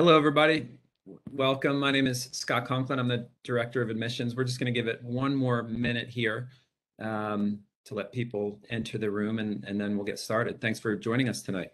Hello, everybody. Welcome. My name is Scott Conklin. I'm the Director of Admissions. We're just going to give it one more minute here um, to let people enter the room and, and then we'll get started. Thanks for joining us tonight.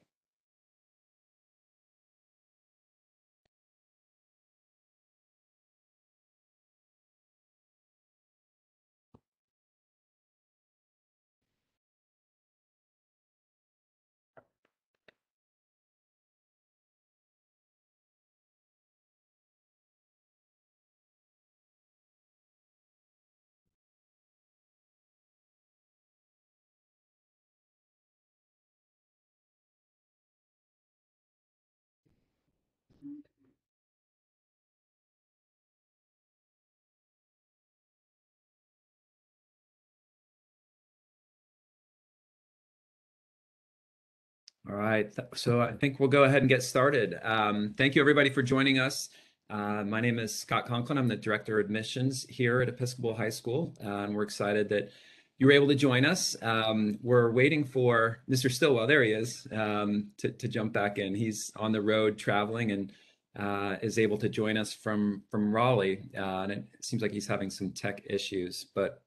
All right, so I think we'll go ahead and get started. Um, thank you everybody for joining us. Uh, my name is Scott Conklin. I'm the Director of Admissions here at Episcopal High School, uh, and we're excited that you were able to join us. Um, we're waiting for Mr. Stillwell, there he is, um, to, to, jump back in. He's on the road traveling and uh, is able to join us from, from Raleigh, and it seems like he's having some tech issues, but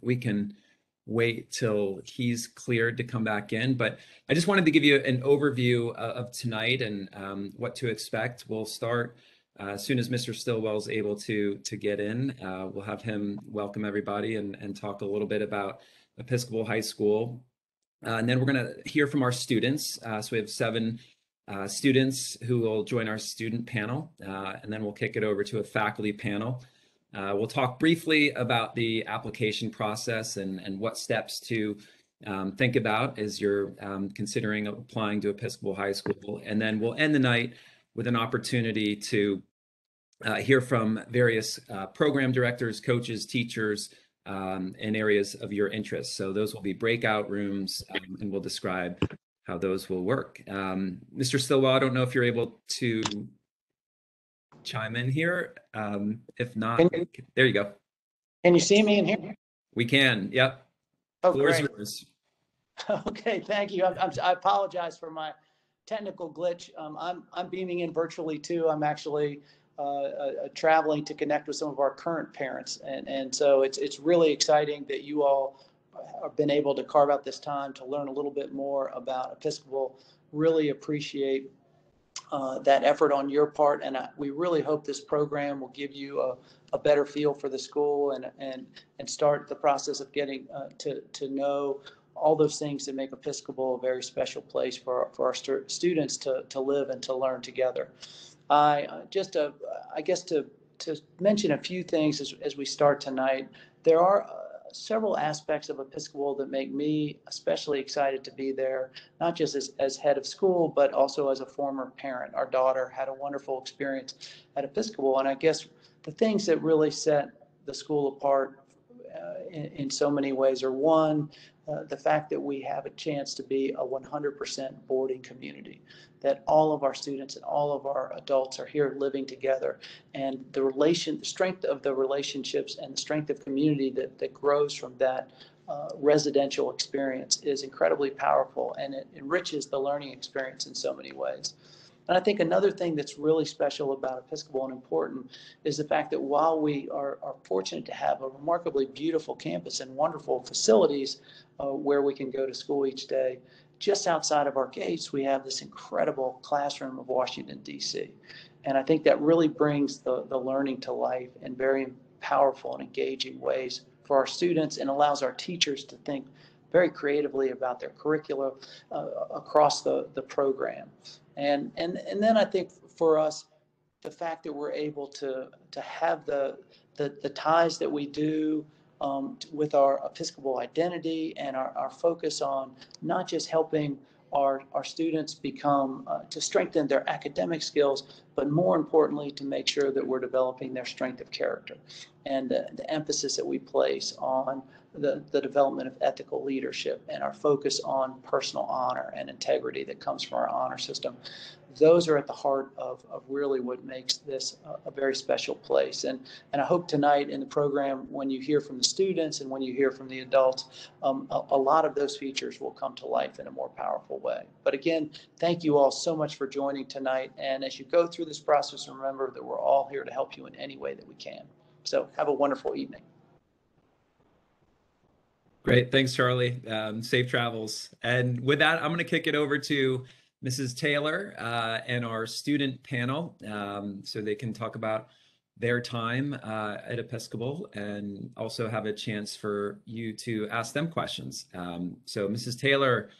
we can wait till he's cleared to come back in. But I just wanted to give you an overview of tonight and um, what to expect. We'll start uh, as soon as Mr. Stillwell's able to to get in. Uh, we'll have him welcome everybody and, and talk a little bit about Episcopal High School. Uh, and then we're going to hear from our students. Uh, so we have seven uh, students who will join our student panel, uh, and then we'll kick it over to a faculty panel. Uh, we'll talk briefly about the application process and, and what steps to um, think about as you're um, considering applying to Episcopal High School. And then we'll end the night with an opportunity to uh, hear from various uh, program directors, coaches, teachers um, in areas of your interest. So those will be breakout rooms um, and we'll describe how those will work. Mr. Um, Stillwell, I don't know if you're able to chime in here. Um, if not, you, there you go. Can you see me in here? We can. Yep. Oh, great. Okay, thank you. I'm, I'm, i apologize for my technical glitch. Um, I'm I'm beaming in virtually too. I'm actually uh, uh, traveling to connect with some of our current parents, and and so it's it's really exciting that you all have been able to carve out this time to learn a little bit more about Episcopal. Really appreciate uh, that effort on your part. And I, we really hope this program will give you a, a better feel for the school and, and, and start the process of getting uh, to, to know all those things that make Episcopal a very special place for, for our st- students to, to live and to learn together. I uh, just, uh, I guess to, to mention a few things as, as we start tonight, there are uh, several aspects of Episcopal that make me especially excited to be there, not just as, as head of school, but also as a former parent. Our daughter had a wonderful experience at Episcopal. And I guess the things that really set the school apart uh, in, in, so many ways are one, uh, the fact that we have a chance to be a 100% boarding community, that all of our students and all of our adults are here living together, and the relation, the strength of the relationships and the strength of community that, that grows from that uh, residential experience is incredibly powerful, and it enriches the learning experience in so many ways. And I think another thing that's really special about Episcopal and important is the fact that while we are, are fortunate to have a remarkably beautiful campus and wonderful facilities uh, where we can go to school each day, just outside of our gates, we have this incredible classroom of Washington, D.C. And I think that really brings the, the learning to life in very powerful and engaging ways for our students and allows our teachers to think very creatively about their curricula uh, across the, the program. And, and, and then I think for us, the fact that we're able to, to have the, the, the ties that we do um, with our Episcopal identity and our, our focus on not just helping our, our students become, uh, to strengthen their academic skills, but more importantly, to make sure that we're developing their strength of character. And the, the emphasis that we place on the, the development of ethical leadership and our focus on personal honor and integrity that comes from our honor system. Those are at the heart of, of really what makes this a, a very special place. And, and I hope tonight in the program, when you hear from the students and when you hear from the adults, um, a, a lot of those features will come to life in a more powerful way. But again, thank you all so much for joining tonight. And as you go through this process, remember that we're all here to help you in any way that we can. So have a wonderful evening. Great. Thanks, Charlie. Um, safe travels. And with that, I'm going to kick it over to Mrs. Taylor uh, and our student panel um, so they can talk about their time uh, at Episcopal and also have a chance for you to ask them questions. Um, so, Mrs. Taylor,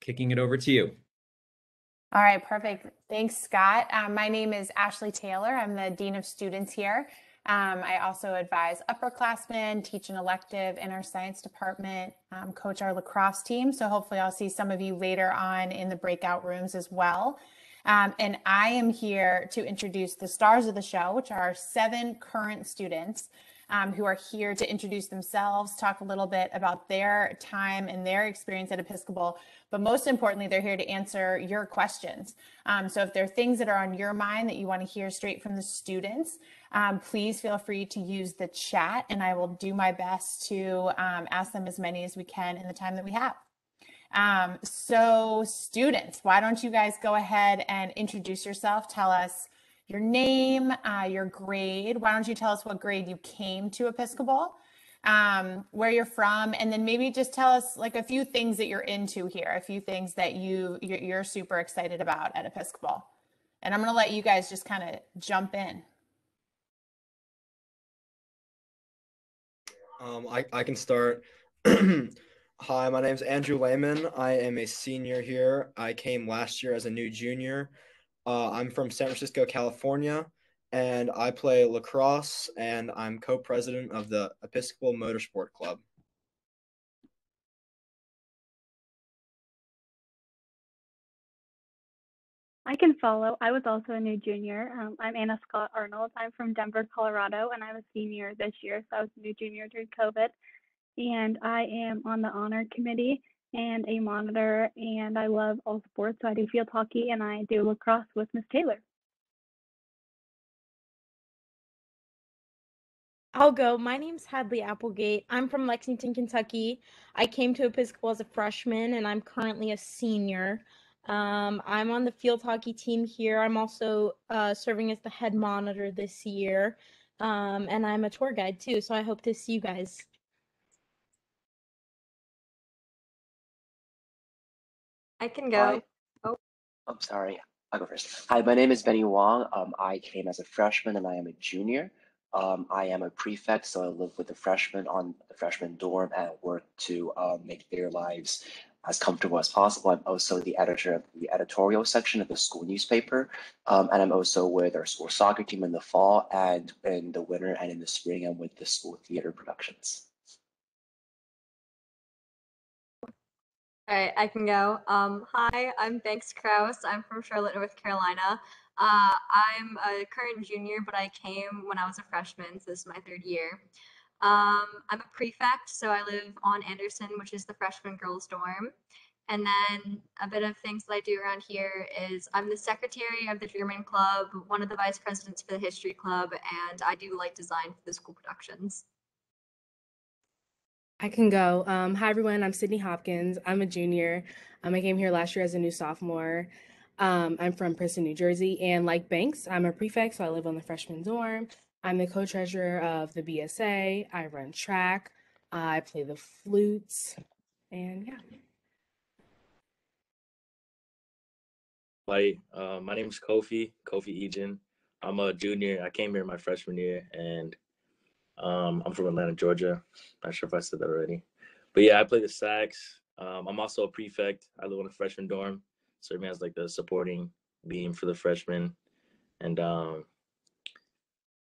kicking it over to you. All right, perfect. Thanks, Scott. Um, my name is Ashley Taylor. I'm the Dean of Students here. Um, I also advise upperclassmen, teach an elective in our science department, um, coach our lacrosse team. So hopefully I'll see some of you later on in the breakout rooms as well. Um, and I am here to introduce the stars of the show, which are seven current students um, who are here to introduce themselves, talk a little bit about their time and their experience at Episcopal. But most importantly, they're here to answer your questions. Um, so if there are things that are on your mind that you want to hear straight from the students, um, please feel free to use the chat and I will do my best to um, ask them as many as we can in the time that we have. Um, so students, why don't you guys go ahead and introduce yourself? Tell us your name, uh, your grade. Why don't you tell us what grade you came to Episcopal, um, where you're from, and then maybe just tell us like a few things that you're into here, a few things that you you're, super excited about at Episcopal. And I'm going to let you guys just kind of jump in. Um, I, I can start. Hi, my name is Andrew Lehman. I am a senior here. I came last year as a new junior. Uh, I'm from San Francisco, California, and I play lacrosse, and I'm co president of the Episcopal Motorsport Club. I can follow. I was also a new junior. Um, I'm Anna Scott Arnold. I'm from Denver, Colorado, and I'm a senior this year. So I was a new junior during COVID. And I am on the honor committee and a monitor, and I love all sports. So I do field hockey and I do lacrosse with Miss Taylor. I'll go. My name's Hadley Applegate. I'm from Lexington, Kentucky. I came to Episcopal as a freshman, and I'm currently a senior. Um, I'm on the field hockey team here. I'm also uh, serving as the head monitor this year. Um, and I'm a tour guide too. So I hope to see you guys. I can go. Oh, I'm sorry. I'll go first. Hi, my name is Benny Wong. Um, I came as a freshman and I am a junior. Um, I am a prefect, so I live with the freshmen on the freshman dorm and work to um, make their lives as comfortable as possible. I'm also the editor of the editorial section of the school newspaper, um, and I'm also with our school soccer team in the fall and in the winter and in the spring, and with the school theater productions. All right, I can go. Um, hi, I'm Banks Kraus. I'm from Charlotte, North Carolina. Uh, I'm a current junior, but I came when I was a freshman, so this is my third year. Um, I'm a prefect, so I live on Anderson, which is the freshman girls' dorm. And then a bit of things that I do around here is I'm the secretary of the German club, one of the vice presidents for the history club, and I do light design for the school productions. I can go. Um, hi, everyone. I'm Sydney Hopkins. I'm a junior. Um, I came here last year as a new sophomore. Um, I'm from Princeton, New Jersey. And like Banks, I'm a prefect, so I live on the freshman dorm. I'm the co treasurer of the BSA. I run track. I play the flutes. And yeah. Hi, uh, my name is Kofi, Kofi Egan. I'm a junior. I came here my freshman year and um, I'm from Atlanta, Georgia. Not sure if I said that already. But yeah, I play the sax. Um, I'm also a prefect. I live in a freshman dorm, serving as like the supporting beam for the freshmen. And um,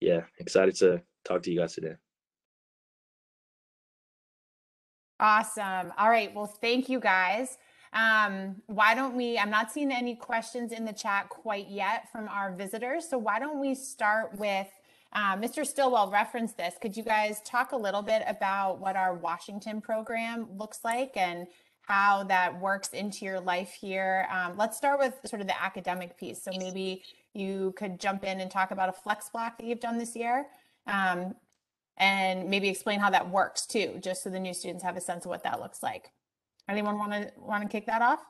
yeah, excited to talk to you guys today. Awesome. All right. Well, thank you guys. Um, why don't we? I'm not seeing any questions in the chat quite yet from our visitors. So why don't we start with Uh, Mr. Stillwell referenced this. Could you guys talk a little bit about what our Washington program looks like and how that works into your life here? Um, let's start with sort of the academic piece. So maybe you could jump in and talk about a flex block that you've done this year. Um, and maybe explain how that works too, just so the new students have a sense of what that looks like. Anyone want to want to kick that off?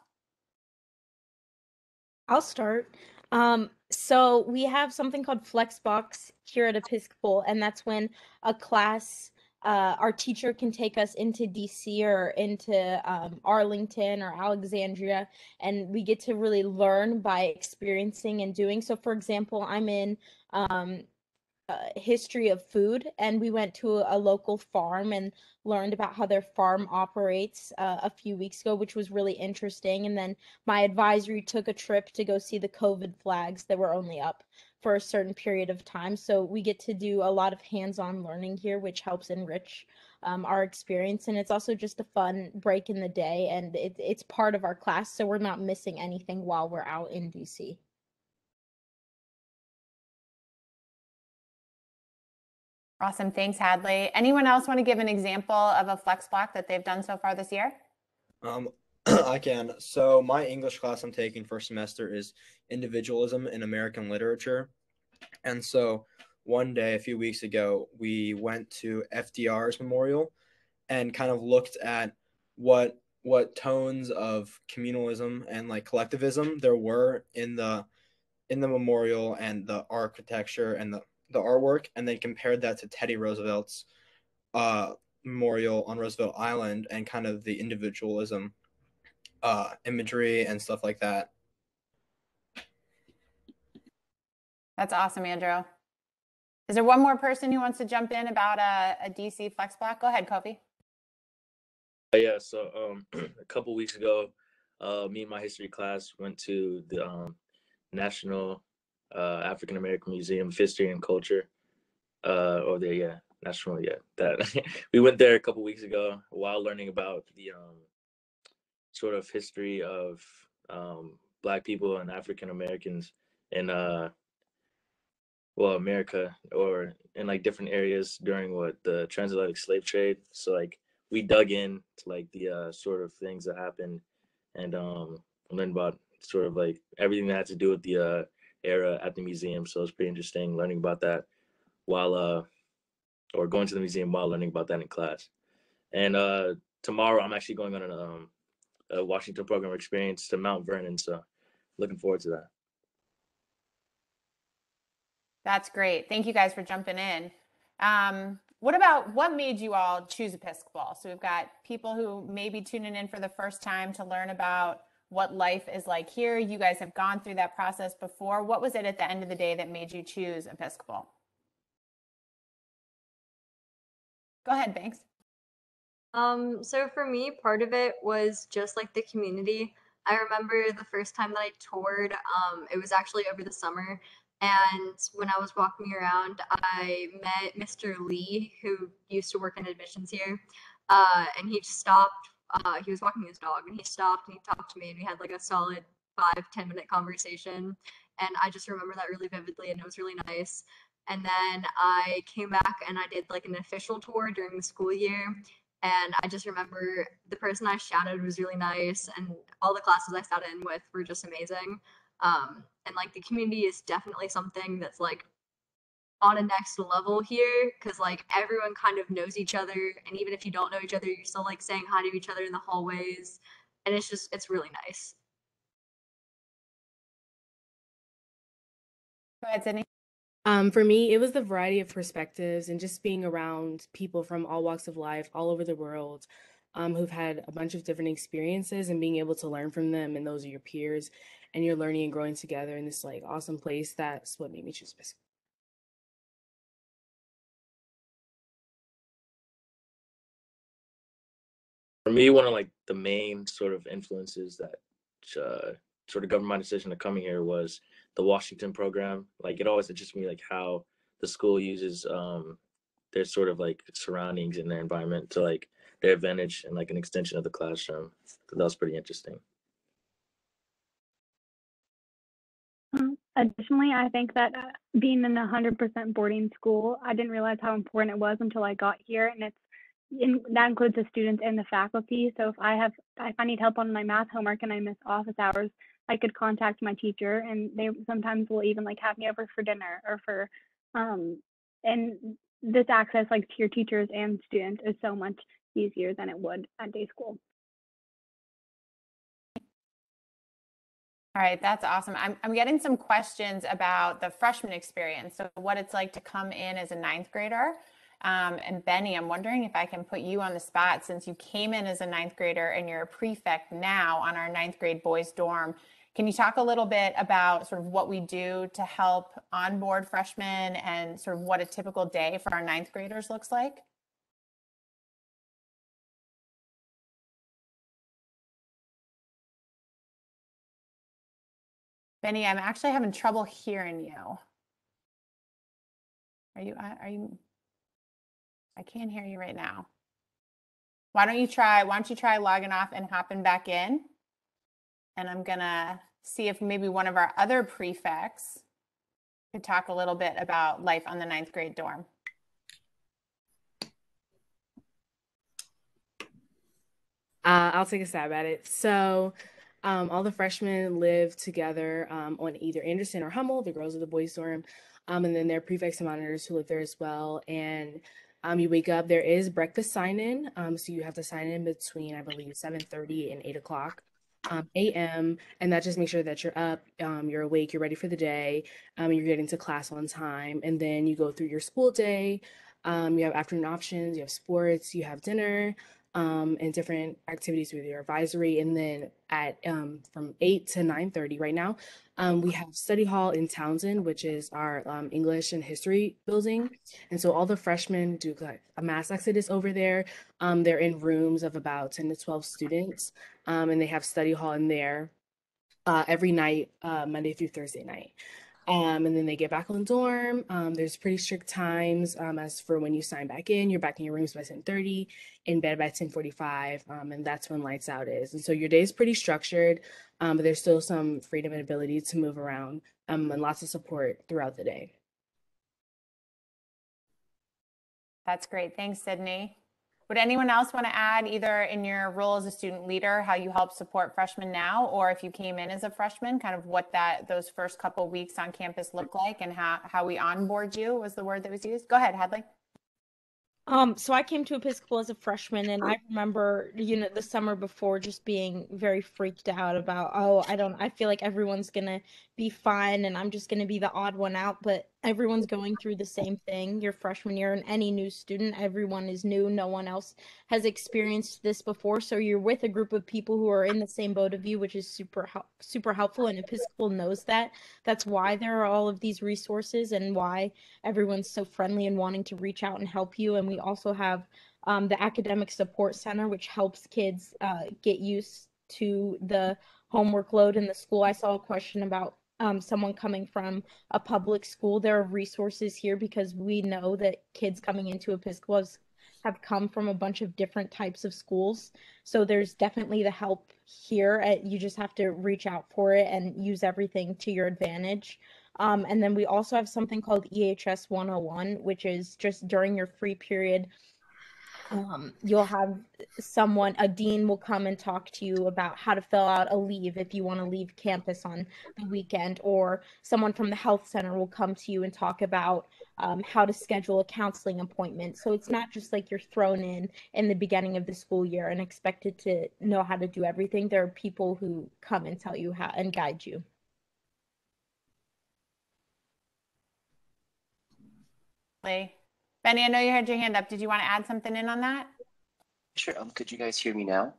I'll start. Um, so we have something called flex blocks here at Episcopal, and that's when a class, uh, our teacher can take us into DC or into um, Arlington or Alexandria, and we get to really learn by experiencing and doing. So, for example, I'm in um, uh, history of food and we went to a, a, local farm and learned about how their farm operates uh, a few weeks ago which was really interesting and then my advisory took a trip to go see the covid flags that were only up for a certain period of time so we get to do a lot of hands-on learning here which helps enrich um, our experience and it's also just a fun break in the day and it, it's part of our class so we're not missing anything while we're out in dc Awesome. Thanks, Hadley. Anyone else want to give an example of a flex block that they've done so far this year? Um, I can. So my English class I'm taking first semester is individualism in American literature. And so one day a few weeks ago, we went to FDR's memorial and kind of looked at what what tones of communalism and like collectivism there were in the in the memorial and the architecture and the the artwork and then compared that to Teddy Roosevelt's uh, memorial on Roosevelt Island and kind of the individualism uh, imagery and stuff like that. That's awesome, Andrew. Is there one more person who wants to jump in about a, a DC flex block? Go ahead, Kofi. Uh, yeah, so um, a couple weeks ago, uh, me and my history class went to the um, National uh, African American Museum of History and Culture. Uh, or the yeah, national yeah. That we went there a couple weeks ago while learning about the um, sort of history of um, Black people and African Americans in uh, well America or in like different areas during what the transatlantic slave trade. So like we dug in to like the uh, sort of things that happened and um, learned about sort of like everything that had to do with the uh, era at the museum. So it's pretty interesting learning about that while uh or going to the museum while learning about that in class. And uh tomorrow I'm actually going on an, um, a Washington program experience to Mount Vernon. So looking forward to that. That's great. Thank you guys for jumping in. Um, what about what made you all choose Episcopal? So we've got people who may be tuning in for the first time to learn about what life is like here. You guys have gone through that process before. What was it at the end of the day that made you choose Episcopal? Go ahead, Banks. Um, so for me, part of it was just like the community. I remember the first time that I toured, um, it was actually over the summer. And when I was walking around, I met Mr. Lee, who used to work in admissions here. Uh, and he stopped uh, he was walking his dog and he stopped and he talked to me and we had like a solid five ten minute conversation and i just remember that really vividly and it was really nice and then i came back and i did like an official tour during the school year and i just remember the person i shadowed was really nice and all the classes i sat in with were just amazing. Um, and like the community is definitely something that's like on a next level here because like everyone kind of knows each other and even if you don't know each other you're still like saying hi to each other in the hallways and it's just it's really nice. Go ahead sydney um, for me it was the variety of perspectives and just being around people from all walks of life all over the world um, who've had a bunch of different experiences and being able to learn from them and those are your peers and you're learning and growing together in this like awesome place that's what made me choose Biscuit. for me, one of like the main sort of influences that uh, sort of governed my decision to coming here was the Washington program. Like it always interests me like how the school uses um, their sort of like surroundings and their environment to like their advantage and like an extension of the classroom. So that was pretty interesting. Um, Additionally, I think that uh, being in a hundred percent boarding school, I didn't realize how important it was until I got here, and it's in, that includes the students and the faculty. So if I have, if I need help on my math homework and I miss office hours, I could contact my teacher, and they sometimes will even like have me over for dinner or for, um, and this access like to your teachers and students is so much easier than it would at day school. All right, that's awesome. I'm, I'm getting some questions about the freshman experience. So, what it's like to come in as a ninth grader. Um, and Benny, I'm wondering if I can put you on the spot since you came in as a ninth grader and you're a prefect now on our ninth grade boys dorm. Can you talk a little bit about sort of what we do to help onboard freshmen and sort of what a typical day for our ninth graders looks like? Benny, I'm actually having trouble hearing you. Are you, uh, are you, I can't hear you right now. Why don't you try, why don't you try logging off and hopping back in? And I'm gonna see if maybe one of our other prefects could talk a little bit about life on the ninth grade dorm. Uh, I'll take a stab at it. So, um, all the freshmen live together um, on either Anderson or Hummel, the girls of the boys' dorm, um, and then there are prefects and monitors who live there as well. And um, you wake up, there is breakfast sign-in, um, so you have to sign in between, I believe, 7.30 and 8 o'clock. Um, a.m. and that just makes sure that you're up, um, you're awake, you're ready for the day, um, you're getting to class on time, and then you go through your school day. Um, you have afternoon options, you have sports, you have dinner, um, and different activities with your advisory. And then at um, from 8 to 9.30 right now, um, we have study hall in Townsend, which is our um, English and history building. And so all the freshmen do a mass exodus over there. Um, they're in rooms of about 10 to 12 students, um, and they have study hall in there uh, every night, uh, Monday through Thursday night. Um, and then they get back on dorm. Um, there's pretty strict times um, as for when you sign back in. You're back in your rooms by 10:30, in bed by 10:45, um, and that's when lights out is. And so your day is pretty structured, um, but there's still some freedom and ability to move around um, and lots of support throughout the day. That's great. Thanks, Sydney. Would anyone else want to add either in your role as a student leader, how you help support freshmen now, or if you came in as a freshman, kind of what that those first couple weeks on campus look like and how, how we onboard you was the word that was used? Go ahead, Hadley. Um, so I came to Episcopal as a freshman, and I remember, you know, the summer before just being very freaked out about, oh, I don't, I feel like everyone's gonna be fine and I'm just gonna be the odd one out, but everyone's going through the same thing. Your freshman year and any new student everyone is new. No one else has experienced this before so you're with a group of people who are in the same boat of you which is super super helpful and episcopal knows that. That's why there are all of these resources and why everyone's so friendly and wanting to reach out and help you and we also have um, the academic support center which helps kids uh, get used to the homework load in the school. I saw a question about um, someone coming from a public school, there are resources here because we know that kids coming into Episcopal have come from a bunch of different types of schools. So there's definitely the help here. At, you just have to reach out for it and use everything to your advantage. Um, and then we also have something called EHS 101, which is just during your free period, um, you'll have someone, a dean will come and talk to you about how to fill out a leave if you want to leave campus on the weekend, or someone from the health center will come to you and talk about um, how to schedule a counseling appointment. So it's not just like you're thrown in in the beginning of the school year and expected to know how to do everything. There are people who come and tell you how and guide you. Lee. Benny, I know you had your hand up. Did you want to add something in on that? Sure. Um, could you guys hear me now?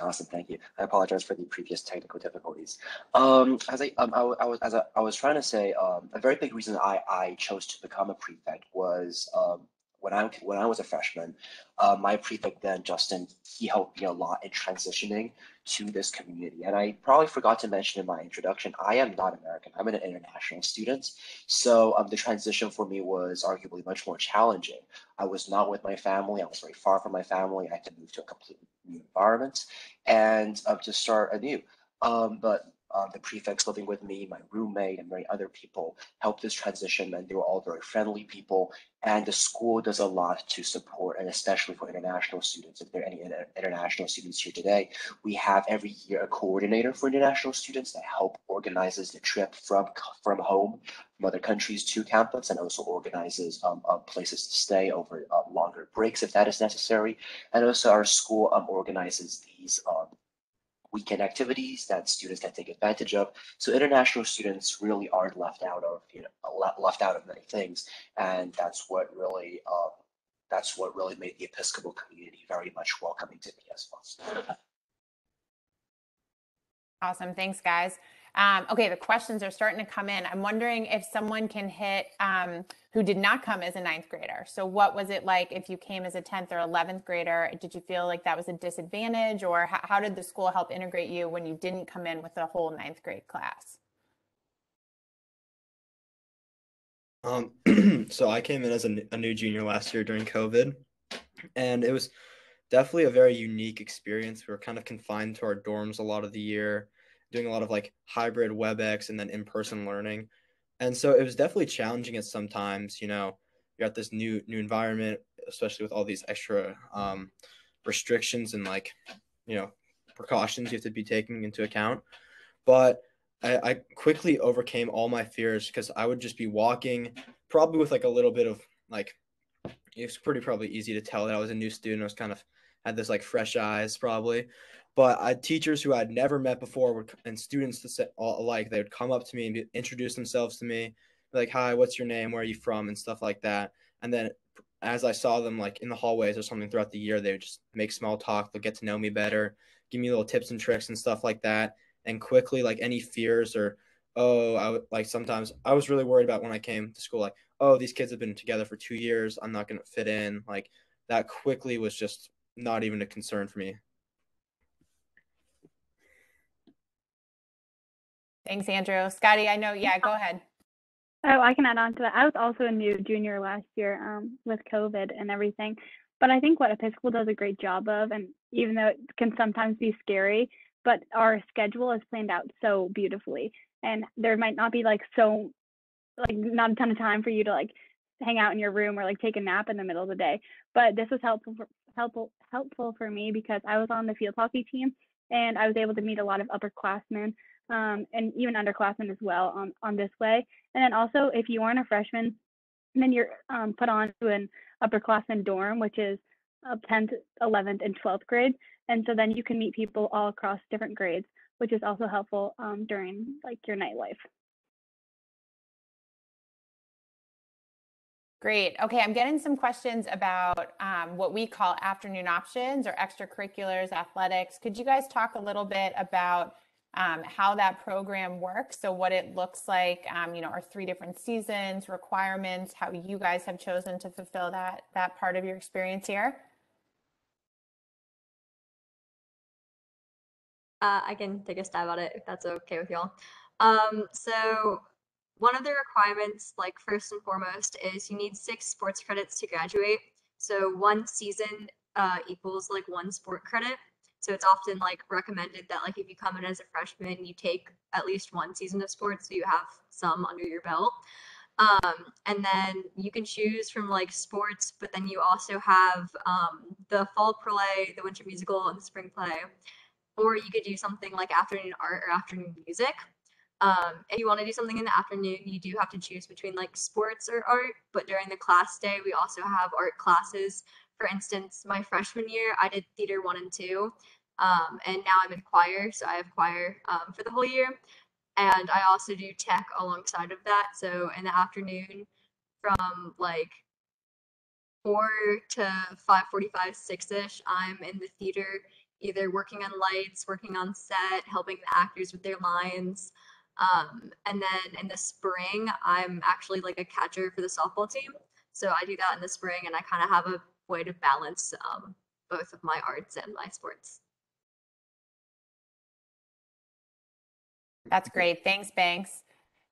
Awesome, thank you. I apologize for the previous technical difficulties. Um, as I, um, I, I, was, as I, I was trying to say, um, a very big reason I, I chose to become a prefect was um, when I when I was a freshman, uh, my prefect then Justin he helped me a lot in transitioning to this community. And I probably forgot to mention in my introduction, I am not American. I'm an international student, so um, the transition for me was arguably much more challenging. I was not with my family. I was very far from my family. I had to move to a completely new environment and um, to start anew. Um, but um, the prefects living with me, my roommate, and many other people helped this transition, and they were all very friendly people. And the school does a lot to support, and especially for international students. If there are any inter- international students here today, we have every year a coordinator for international students that help organizes the trip from from home, from other countries to campus, and also organizes um, uh, places to stay over uh, longer breaks if that is necessary. And also, our school um, organizes these um, weekend activities that students can take advantage of. So international students really aren't left out of you know left out of many things, and that's what really um, that's what really made the Episcopal community very much welcoming to me as well. Awesome. Thanks, guys. Um, okay, the questions are starting to come in. I'm wondering if someone can hit um, who did not come as a ninth grader. So, what was it like if you came as a 10th or 11th grader? Did you feel like that was a disadvantage, or how, how did the school help integrate you when you didn't come in with a whole ninth grade class? Um, so I came in as a, a new junior last year during COVID, and it was definitely a very unique experience. We were kind of confined to our dorms a lot of the year doing a lot of like hybrid WebEx and then in person learning. And so it was definitely challenging at sometimes, you know, you're at this new new environment, especially with all these extra um, restrictions and like, you know, precautions you have to be taking into account. But I, I quickly overcame all my fears because I would just be walking, probably with like a little bit of like, it's pretty probably easy to tell that I was a new student. I was kind of had this like fresh eyes probably, but I teachers who I'd never met before would, and students alike, they would come up to me and be, introduce themselves to me, like, "Hi, what's your name? Where are you from?" and stuff like that. And then as I saw them like in the hallways or something throughout the year, they would just make small talk. They'll get to know me better, give me little tips and tricks and stuff like that. And quickly, like any fears or oh, I would like sometimes I was really worried about when I came to school, like, oh, these kids have been together for two years. I'm not gonna fit in. Like that quickly was just not even a concern for me. Thanks, Andrew. Scotty, I know. Yeah, go ahead. Oh, I can add on to that. I was also a new junior last year um, with COVID and everything. But I think what Episcopal does a great job of, and even though it can sometimes be scary, but our schedule is planned out so beautifully. And there might not be like so, like not a ton of time for you to like hang out in your room or like take a nap in the middle of the day. But this was helpful for, helpful helpful for me because I was on the field hockey team and I was able to meet a lot of upperclassmen um, and even underclassmen as well on, on this way. And then also, if you aren't a freshman, then you're um, put on to an upperclassmen dorm, which is 10th, 11th, and 12th grade. And so then you can meet people all across different grades, which is also helpful um, during like your nightlife. Great. Okay, I'm getting some questions about um, what we call afternoon options or extracurriculars, athletics. Could you guys talk a little bit about um, how that program works. So what it looks like, um, you know, our three different seasons, requirements, how you guys have chosen to fulfill that that part of your experience here. Uh, I can take a stab at it if that's okay with y'all. Um, so one of the requirements, like first and foremost, is you need six sports credits to graduate. So one season uh, equals like one sport credit. So it's often like recommended that like if you come in as a freshman, you take at least one season of sports so you have some under your belt. Um, and then you can choose from like sports, but then you also have um, the fall play, the winter musical, and the spring play. Or you could do something like afternoon art or afternoon music. Um, if you want to do something in the afternoon, you do have to choose between like sports or art. But during the class day, we also have art classes for instance, my freshman year, I did theater one and two, um, and now I'm in choir, so I have choir um, for the whole year. And I also do tech alongside of that. So in the afternoon, from like four to five forty-five, six-ish, I'm in the theater, either working on lights, working on set, helping the actors with their lines. Um, and then in the spring, I'm actually like a catcher for the softball team. So I do that in the spring, and I kind of have a way to balance um, both of my arts and my sports. That's great. Thanks, Banks.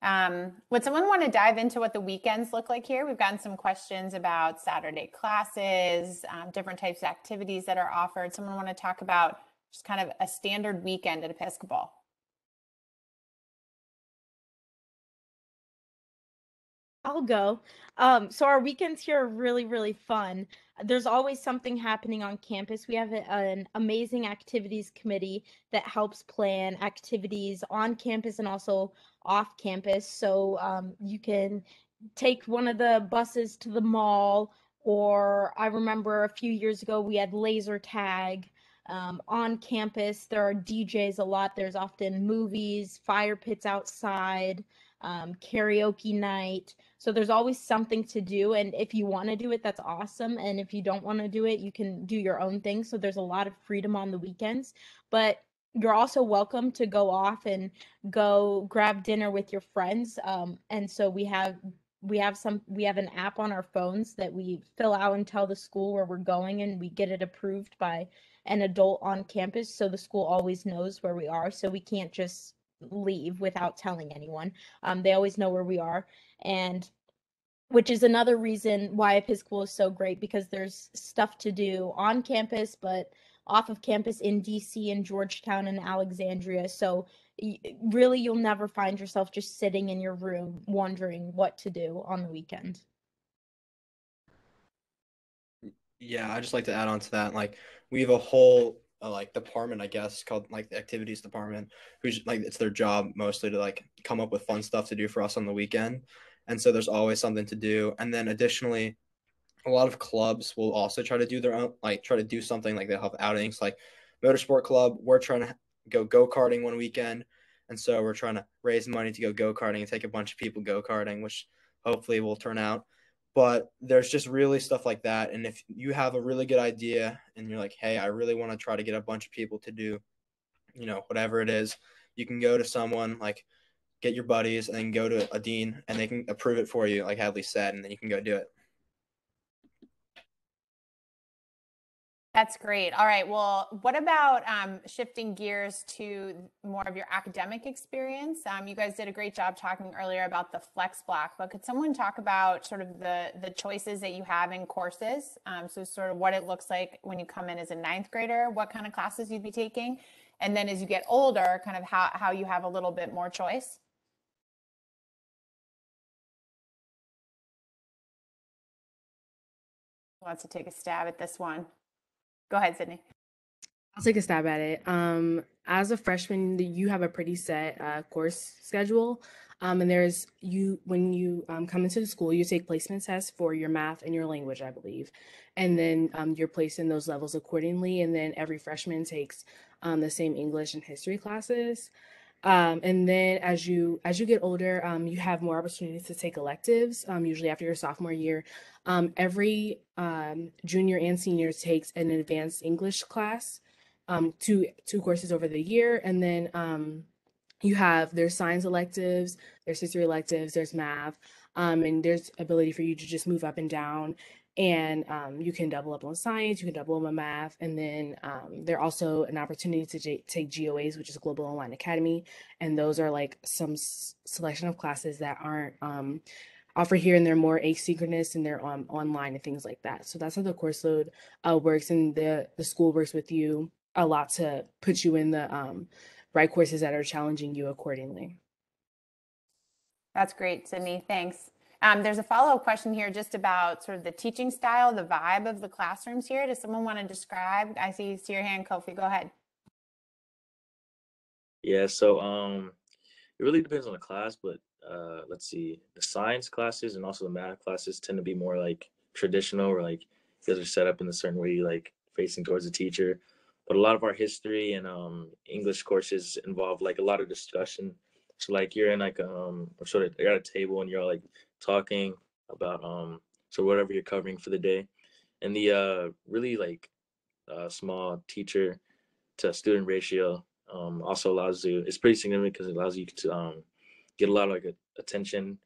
Um, would someone want to dive into what the weekends look like here? We've gotten some questions about Saturday classes, um, different types of activities that are offered. Someone want to talk about just kind of a standard weekend at Episcopal? I'll go. Um, so our weekends here are really, really fun. There's always something happening on campus. We have a, an amazing activities committee that helps plan activities on campus and also off campus. So um, you can take one of the buses to the mall, or I remember a few years ago we had laser tag. Um, on campus, there are DJs a lot. There's often movies, fire pits outside, um, karaoke night. So there's always something to do. And if you want to do it, that's awesome. And if you don't want to do it, you can do your own thing. So there's a lot of freedom on the weekends. But you're also welcome to go off and go grab dinner with your friends. Um, and so we have we have some we have an app on our phones that we fill out and tell the school where we're going and we get it approved by an adult on campus so the school always knows where we are so we can't just leave without telling anyone um, they always know where we are and which is another reason why episcopal is so great because there's stuff to do on campus but off of campus in dc and georgetown and alexandria so really you'll never find yourself just sitting in your room wondering what to do on the weekend. Yeah, I just like to add on to that. Like we have a whole uh, like department, I guess, called like the activities department, who's like it's their job mostly to like come up with fun stuff to do for us on the weekend. And so there's always something to do. And then additionally, a lot of clubs will also try to do their own like try to do something like they'll have outings like motorsport club. We're trying to go go karting one weekend, and so we're trying to raise money to go go karting and take a bunch of people go karting, which hopefully will turn out. But there's just really stuff like that, and if you have a really good idea and you're like, hey, I really want to try to get a bunch of people to do, you know, whatever it is, you can go to someone like get your buddies and then go to a dean and they can approve it for you, like Hadley said, and then you can go do it. That's great. All right. Well, what about um, shifting gears to more of your academic experience? Um, you guys did a great job talking earlier about the flex block, but could someone talk about sort of the the choices that you have in courses? Um, so, sort of what it looks like when you come in as a ninth grader, what kind of classes you'd be taking, and then as you get older, kind of how how you have a little bit more choice. Wants to take a stab at this one. Go ahead, Sydney. I'll take a stab at it. Um, as a freshman, you have a pretty set uh, course schedule. Um, and there's you when you um, come into the school, you take placement tests for your math and your language, I believe, and then um, you're placed in those levels accordingly. And then every freshman takes um, the same English and history classes. Um, and then as you as you get older, um, you have more opportunities to take electives. Um, usually after your sophomore year, um, every um, junior and senior takes an advanced English class, um, two two courses over the year, and then you have there's science electives, there's history electives, there's math, and there's ability for you to just move up and down and um, you can double up on science, you can double up on math, and then um, are also an opportunity to j- take GOAs, which is Global Online Academy, and those are like some s- selection of classes that aren't um, offered here, and they're more asynchronous and they're um, online and things like that. So that's how the course load uh, works, and the the school works with you a lot to put you in the um, right courses that are challenging you accordingly. That's great, Sydney. Thanks. Um, there's a follow-up question here just about sort of the teaching style, the vibe of the classrooms here. Does someone want to describe? I see, see your hand, Kofi. Go ahead. Yeah, so um, it really depends on the class, but uh, let's see, the science classes and also the math classes tend to be more like traditional, or like you guys are set up in a certain way, like facing towards the teacher. But a lot of our history and um, English courses involve like a lot of discussion. So like you're in like um, or sort of you're at a table and you're like talking about um so whatever you're covering for the day and the uh really like uh, small teacher to student ratio um also allows you it's pretty significant because it allows you to um get a lot of like attention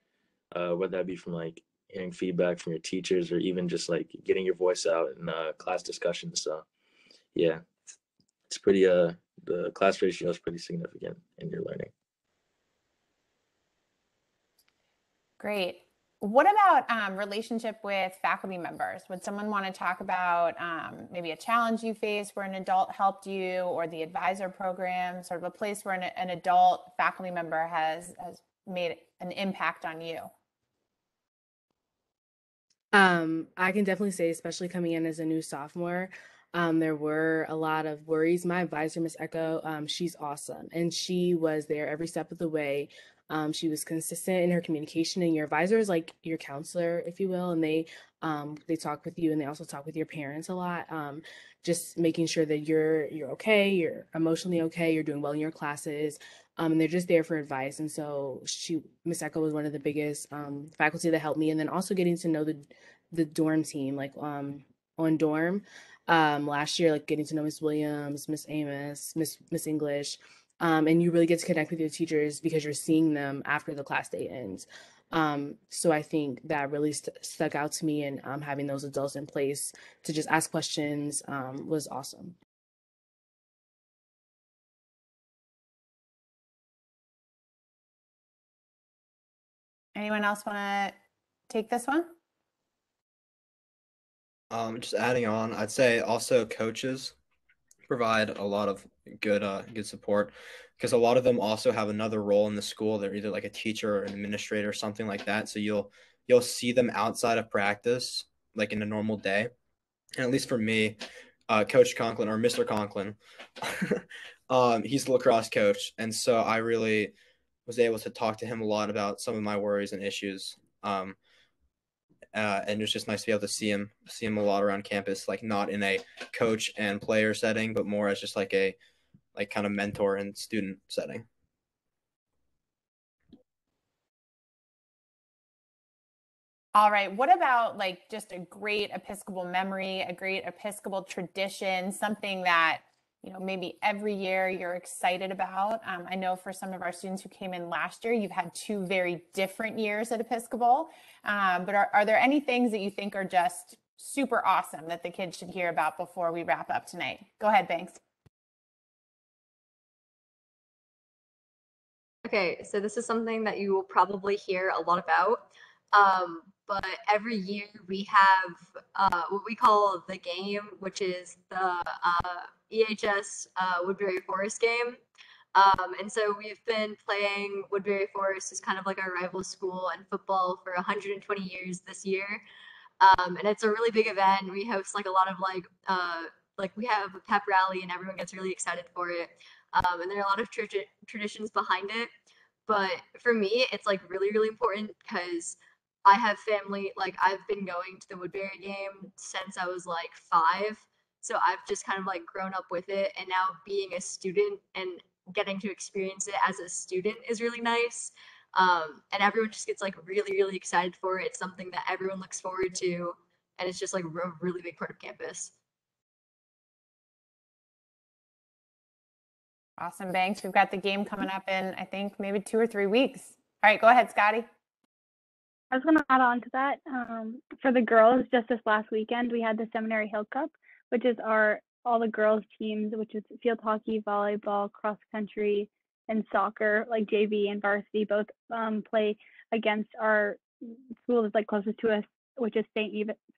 uh whether that be from like hearing feedback from your teachers or even just like getting your voice out in uh, class discussions so yeah it's pretty uh the class ratio is pretty significant in your learning Great. What about um, relationship with faculty members? Would someone want to talk about um, maybe a challenge you faced where an adult helped you, or the advisor program, sort of a place where an, an adult faculty member has has made an impact on you? Um, I can definitely say, especially coming in as a new sophomore, um, there were a lot of worries. My advisor, Miss Echo, um, she's awesome, and she was there every step of the way. Um, she was consistent in her communication, and your advisor is like your counselor, if you will, and they um, they talk with you, and they also talk with your parents a lot. Um, just making sure that you're you're okay, you're emotionally okay, you're doing well in your classes, um, and they're just there for advice. And so she, Miss Echo, was one of the biggest um, faculty that helped me, and then also getting to know the the dorm team, like um, on dorm um, last year, like getting to know Miss Williams, Miss Amos, Miss Miss English, um, and you really get to connect with your teachers because you're seeing them after the class day ends. Um, so I think that really st- stuck out to me, and um, having those adults in place to just ask questions um, was awesome. Anyone else want to take this one? Um, just adding on, I'd say also coaches provide a lot of good uh good support because a lot of them also have another role in the school. They're either like a teacher or an administrator or something like that. So you'll you'll see them outside of practice, like in a normal day. And at least for me, uh, Coach Conklin or Mr. Conklin, um, he's the lacrosse coach, and so I really was able to talk to him a lot about some of my worries and issues. Um, uh, and it was just nice to be able to see him, see him a lot around campus, like not in a coach and player setting, but more as just like a, like kind of mentor and student setting. All right. What about like just a great Episcopal memory, a great Episcopal tradition, something that you know maybe every year you're excited about? Um, I know for some of our students who came in last year, you've had two very different years at Episcopal. Um, but are, are there any things that you think are just super awesome that the kids should hear about before we wrap up tonight? Go ahead, Banks. Okay, so this is something that you will probably hear a lot about. Um, but every year we have uh, what we call the game, which is the uh, EHS uh, Woodberry Forest game. Um, and so we've been playing Woodberry Forest as kind of like our rival school in football for 120 years this year. Um, and it's a really big event. We host like a lot of like uh, like we have a pep rally and everyone gets really excited for it. Um, and there are a lot of tra- traditions behind it. But for me, it's like really really important because I have family, like I've been going to the Woodberry game since I was like five. So I've just kind of like grown up with it. And now being a student and getting to experience it as a student is really nice. Um, and everyone just gets like really, really excited for it. It's something that everyone looks forward to. And it's just like a really big part of campus. Awesome, Banks. We've got the game coming up in, I think, maybe two or three weeks. All right, go ahead, Scotty. I was going to add on to that. Um, for the girls, just this last weekend, we had the Seminary Hill Cup, which is our all the girls teams, which is field hockey, volleyball, cross country, and soccer, like JV and varsity, both um, play against our school that's like closest to us, which is St.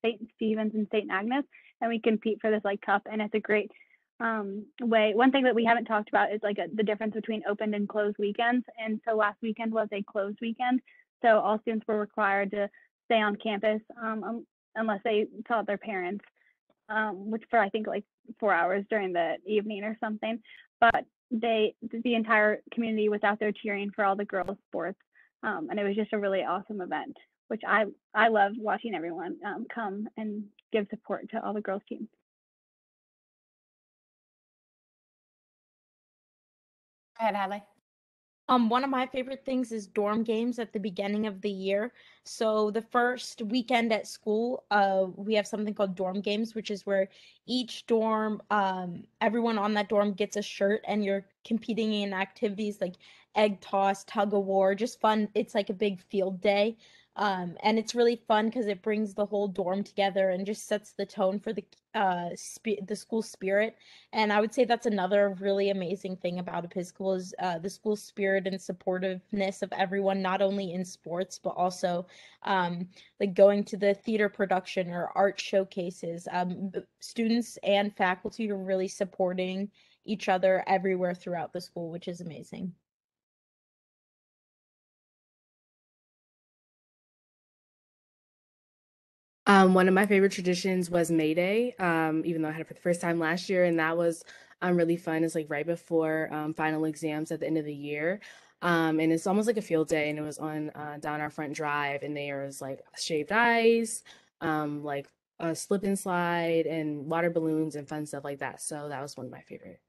St. Stephen's and St. Agnes, and we compete for this like cup, and it's a great um, way. One thing that we haven't talked about is like a, the difference between open and closed weekends, and so last weekend was a closed weekend, so all students were required to stay on campus um, unless they taught their parents, um, which for I think like four hours during the evening or something. But they, the entire community was out there cheering for all the girls' sports, um, and it was just a really awesome event. Which I I loved watching everyone um, come and give support to all the girls' teams. Go ahead. Um, one of my favorite things is dorm games at the beginning of the year. So the first weekend at school, uh, we have something called dorm games, which is where each dorm, um, everyone on that dorm gets a shirt, and you're competing in activities like egg toss, tug of war, just fun. It's like a big field day. Um, and it's really fun because it brings the whole dorm together and just sets the tone for the uh the school spirit. And I would say that's another really amazing thing about Episcopal is uh, the school spirit and supportiveness of everyone, not only in sports but also um, like going to the theater production or art showcases. Um, students and faculty are really supporting each other everywhere throughout the school, which is amazing. Um, one of my favorite traditions was May Day, um, even though I had it for the first time last year, and that was um, really fun. It's like right before um, final exams at the end of the year. Um, and it's almost like a field day, and it was on uh, down our front drive, and there was like shaved ice, um, like a slip and slide, and water balloons and fun stuff like that. So that was one of my favorite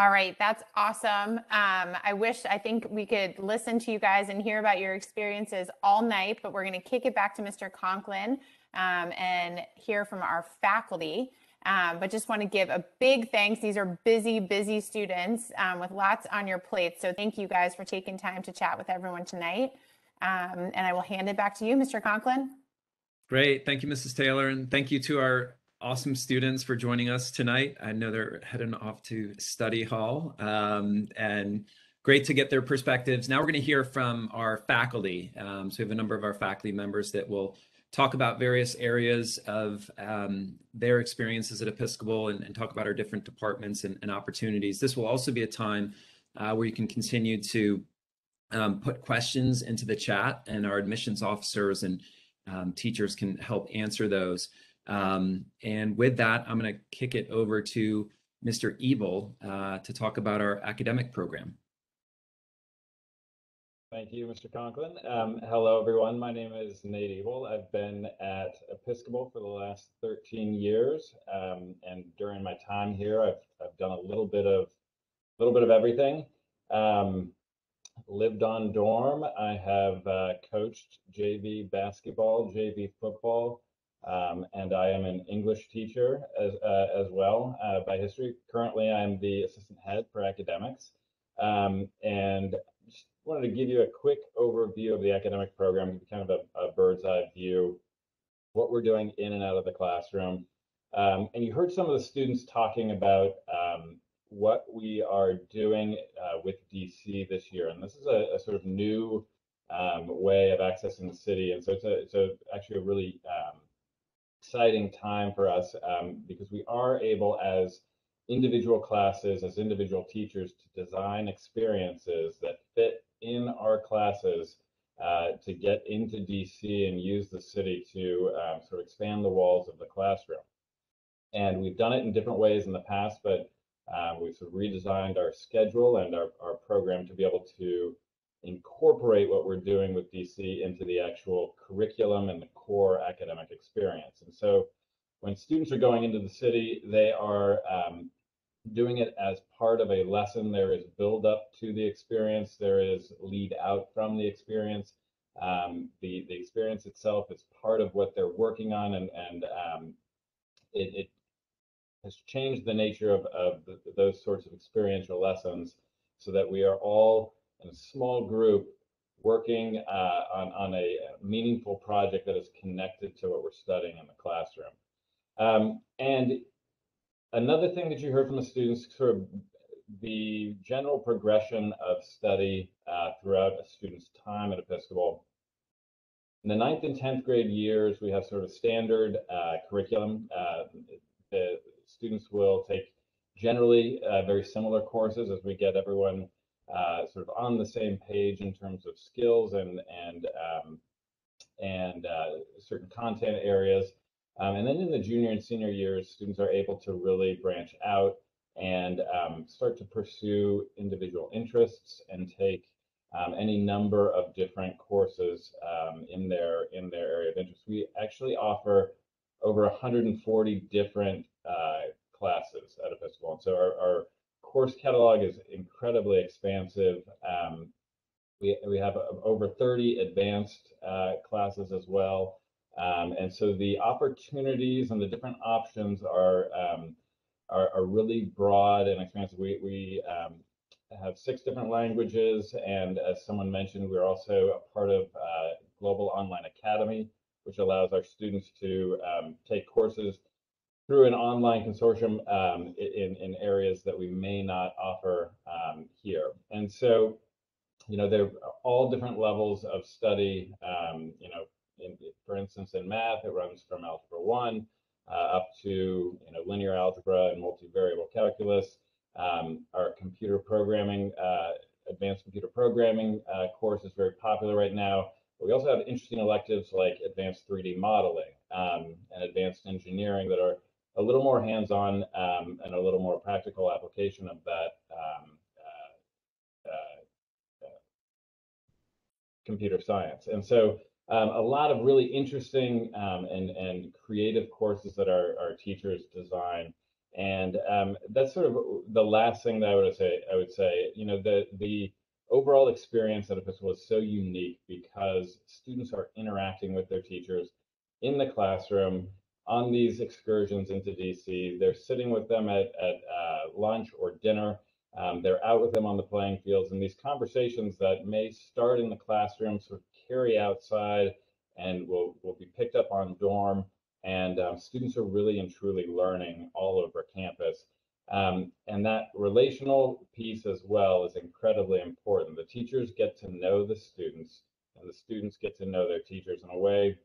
All right, that's awesome. Um, I wish I think we could listen to you guys and hear about your experiences all night, but we're going to kick it back to Mr. Conklin um, and hear from our faculty. Um, but just want to give a big thanks. These are busy, busy students um, with lots on your plate. So thank you guys for taking time to chat with everyone tonight. Um, and I will hand it back to you, Mr. Conklin. Great. Thank you, Mrs. Taylor. And thank you to our awesome students for joining us tonight. I know they're heading off to study hall um, and great to get their perspectives. Now we're going to hear from our faculty. Um, so we have a number of our faculty members that will talk about various areas of um, their experiences at Episcopal and, and, talk about our different departments and, and, opportunities. This will also be a time uh, where you can continue to um, put questions into the chat and our admissions officers and um, teachers can help answer those. Um, and with that, I'm going to kick it over to Mr. Ebel uh, to talk about our academic program. Thank you, Mr. Conklin. Um, hello, everyone. My name is Nate Ebel. I've been at Episcopal for the last 13 years, um, and during my time here, I've, I've done a little bit of little bit of everything. Um, lived on dorm. I have uh, coached JV basketball, JV football, um, and I am an English teacher as uh, as well uh, by history. Currently, I'm the assistant head for academics, um, and just wanted to give you a quick overview of the academic program, kind of a, a bird's eye view, what we're doing in and out of the classroom. Um, and you heard some of the students talking about um, what we are doing uh, with DC this year. And this is a, a sort of new um, way of accessing the city. And so it's, a, it's a, actually a really um, exciting time for us um, because we are able as individual classes, as individual teachers to design experiences that fit in our classes uh, to get into DC and use the city to um, sort of expand the walls of the classroom. And we've done it in different ways in the past, but um, we've sort of redesigned our schedule and our, our program to be able to incorporate what we're doing with DC into the actual curriculum and the core academic experience. And so when students are going into the city, they are um, doing it as part of a lesson. There is build up to the experience. There is lead out from the experience. Um, the the experience itself is part of what they're working on, and and um, it, it, has changed the nature of of the, those sorts of experiential lessons, so that we are all in a small group working uh, on on a meaningful project that is connected to what we're studying in the classroom. Um, and another thing that you heard from the students, sort of the general progression of study uh, throughout a student's time at Episcopal. In the ninth and 10th grade years, we have sort of standard uh, curriculum. Uh, the students will take generally uh, very similar courses as we get everyone uh, sort of on the same page in terms of skills and and um, and uh, certain content areas. Um, and then in the junior and senior years, students are able to really branch out and um, start to pursue individual interests and take um, any number of different courses um, in their in their area of interest. We actually offer over 140 different uh, classes at Episcopal, and so our, our, course catalog is incredibly expansive. Um, we we have over 30 advanced uh, classes as well. Um, and so the opportunities and the different options are, um, are, are, really broad and expansive. We, we um, have six different languages. And as someone mentioned, we're also a part of uh, Global Online Academy, which allows our students to um, take courses through an online consortium um, in, in areas that we may not offer um, here. And so, you know, there are all different levels of study, you know, in, for instance, in math, it runs from algebra one uh, up to you know linear algebra and multivariable calculus. Um, our computer programming, uh, advanced computer programming uh, course is very popular right now. But we also have interesting electives like advanced 3D modeling um, and advanced engineering that are a little more hands-on um, and a little more practical application of that um, uh, uh, uh, computer science. And so um, a lot of really interesting um, and, and creative courses that our, our teachers design. And um, that's sort of the last thing that I would say. I would say, you know, the the overall experience at Episcopal is so unique because students are interacting with their teachers in the classroom on these excursions into DC. They're sitting with them at, at uh, lunch or dinner. Um, they're out with them on the playing fields, and these conversations that may start in the classroom sort of carry outside and will, will be picked up on dorm. And um, students are really and truly learning all over campus. Um, and that relational piece as well is incredibly important. The teachers get to know the students, and the students get to know their teachers in a way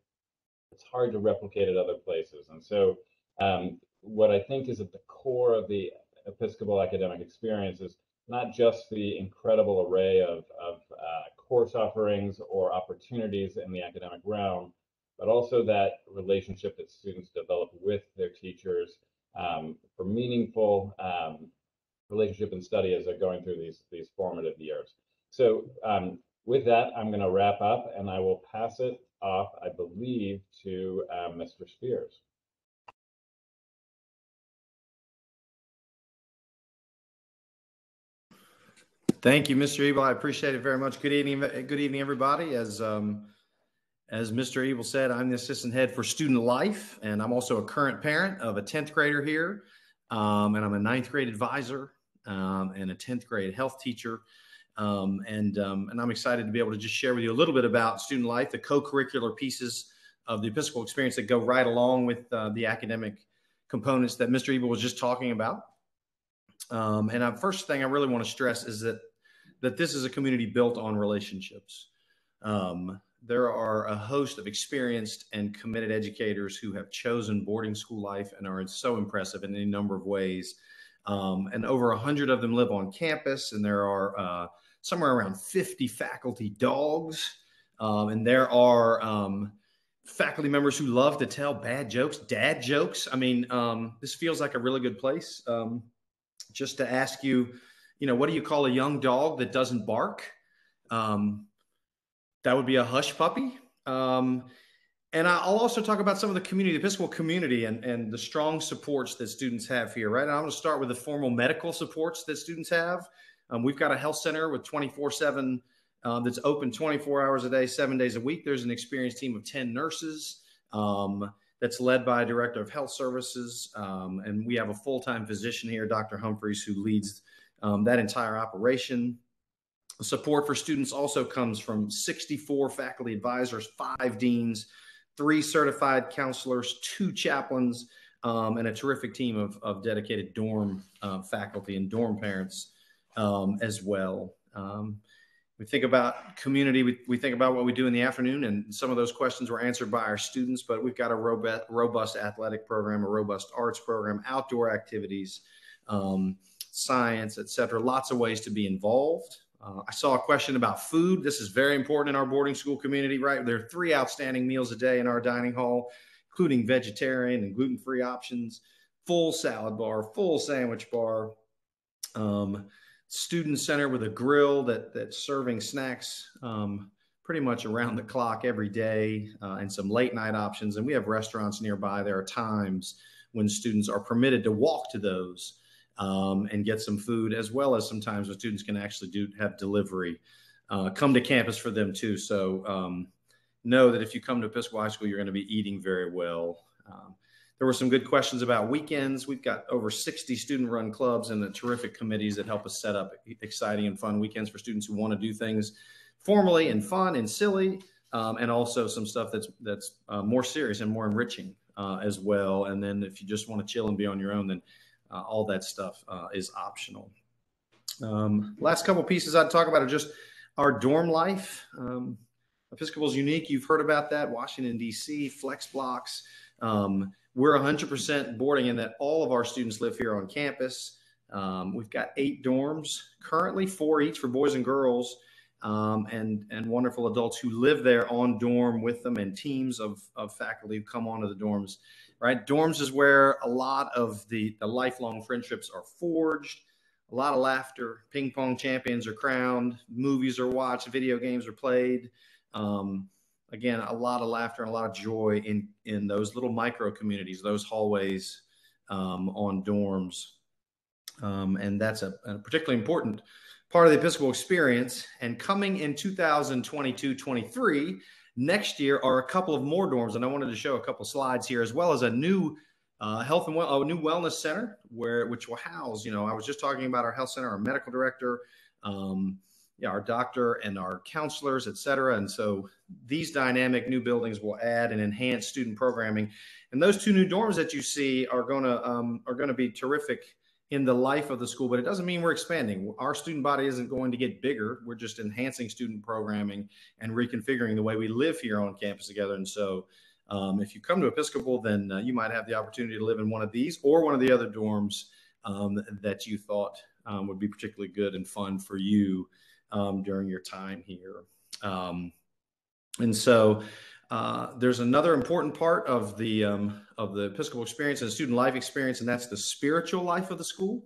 it's hard to replicate at other places. And so, um, what I think is at the core of the Episcopal academic experience is not just the incredible array of, of uh, course offerings or opportunities in the academic realm, but also that relationship that students develop with their teachers um, for meaningful um, relationship and study as they're going through these these formative years. So um, with that, I'm going to wrap up and I will pass it off, I believe, to uh, Mr. Spears. Thank you, Mr. Ebel. I appreciate it very much. Good evening, good evening, everybody. As um, as Mr. Ebel said, I'm the assistant head for student life, and I'm also a current parent of a 10th grader here. Um, and I'm a ninth grade advisor um, and a 10th grade health teacher. Um, and, um, and I'm excited to be able to just share with you a little bit about student life, the co-curricular pieces of the Episcopal experience that go right along with uh, the academic components that Mr. Ebel was just talking about. Um, and the first thing I really want to stress is that that this is a community built on relationships. Um, there are a host of experienced and committed educators who have chosen boarding school life and are so impressive in any number of ways. Um, and over 100 of them live on campus, and there are uh, somewhere around 50 faculty dogs. Um, and there are um, faculty members who love to tell bad jokes, dad jokes. I mean, um, this feels like a really good place. Um, just to ask you, you know, what do you call a young dog that doesn't bark? Um, that would be a hush puppy. Um, and I'll also talk about some of the community, the Episcopal community, and, and the strong supports that students have here, right? And I'm going to start with the formal medical supports that students have. Um, we've got a health center with 24 7 um, that's open 24 hours a day, seven days a week. There's an experienced team of 10 nurses um, that's led by a director of health services. Um, and we have a full time physician here, Dr. Humphreys, who leads um, that entire operation. Support for students also comes from 64 faculty advisors, five deans, three certified counselors, two chaplains, and a terrific team of, of dedicated dorm uh, faculty and dorm parents um, as well. Um, we think about community, we, we think about what we do in the afternoon, and some of those questions were answered by our students, but we've got a robust, robust athletic program, a robust arts program, outdoor activities. Um, science, etc. Lots of ways to be involved. Uh, I saw a question about food. This is very important in our boarding school community, right? There are three outstanding meals a day in our dining hall, including vegetarian and gluten free options, full salad bar, full sandwich bar, um, student center with a grill that, that's serving snacks um, pretty much around the clock every day, uh, and some late night options. And we have restaurants nearby. There are times when students are permitted to walk to those um, and get some food, as well as sometimes when students can actually do have delivery uh, come to campus for them too. So um, know that if you come to Episcopal High School, you're going to be eating very well. Um, there were some good questions about weekends. We've got over 60 student run clubs and the terrific committees that help us set up exciting and fun weekends for students who want to do things formally and fun and silly, um, and also some stuff that's that's uh, more serious and more enriching uh, as well. And then if you just want to chill and be on your own, then uh, all that stuff uh, is optional. Um, last couple pieces I'd talk about are just our dorm life. Um, Episcopal is unique. You've heard about that. Washington, D.C., flex blocks. Um, we're 100% boarding in that all of our students live here on campus. Um, we've got eight dorms currently, four each for boys and girls. um, and and wonderful adults who live there on dorm with them, and teams of of faculty who come onto the dorms. Right, dorms is where a lot of the the lifelong friendships are forged. A lot of laughter. Ping pong champions are crowned. Movies are watched. Video games are played. Um, again, a lot of laughter and a lot of joy in in those little micro communities, those hallways um, on dorms, um, and that's a, a, particularly important part of the Episcopal experience. And coming in 2022-23, next year are a couple of more dorms, and I wanted to show a couple slides here, as well as a new uh, health and well, a new wellness center where which will house. You know, I was just talking about our health center, our medical director. Um, yeah, our doctor and our counselors, et cetera. And so these dynamic new buildings will add and enhance student programming. And those two new dorms that you see are going to um, are going to be terrific in the life of the school, but it doesn't mean we're expanding. Our student body isn't going to get bigger. We're just enhancing student programming and reconfiguring the way we live here on campus together. And so, um, if you come to Episcopal, then uh, you might have the opportunity to live in one of these or one of the other dorms um, that you thought um, would be particularly good and fun for you um, during your time here. Um, and so uh, there's another important part of the um, of the Episcopal experience and student life experience, and that's the spiritual life of the school.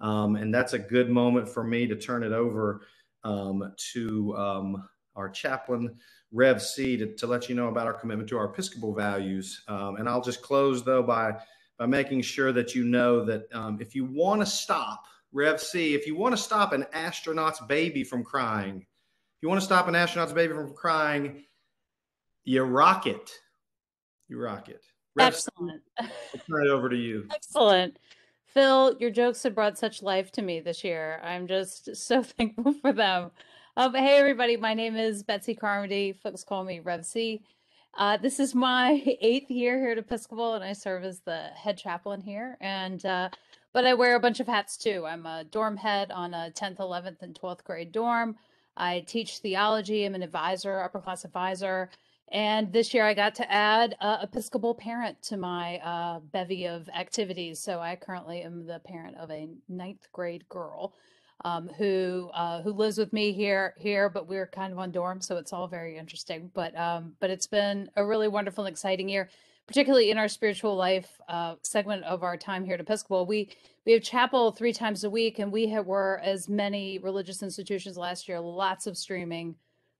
Um, and that's a good moment for me to turn it over um, to um, our chaplain, Rev C, to, to, let you know about our commitment to our Episcopal values. and I'll just close though by by making sure that you know that if you want to stop Rev C, if you want to stop an astronaut's baby from crying, if you want to stop an astronaut's baby from crying, you rock it. You rock it. Rev Excellent. C, I'll turn it over to you. Excellent. Phil, your jokes have brought such life to me this year. I'm just so thankful for them. Um, hey, everybody. My name is Betsy Carmody. Folks call me Rev C. Uh, this is my eighth year here at Episcopal, and I serve as the head chaplain here. And uh, but I wear a bunch of hats too. I'm a dorm head on a 10th, 11th, and 12th grade dorm. I teach theology. I'm an advisor, upper class advisor. And this year I got to add a Episcopal parent to my uh, bevy of activities. So I currently am the parent of a ninth grade girl um, who uh, who lives with me here here, but we're kind of on dorm, so it's all very interesting. But um, but it's been a really wonderful and exciting year particularly in our spiritual life uh, segment of our time here at Episcopal, we we have chapel three times a week, and we have, were as many religious institutions last year. Lots of streaming,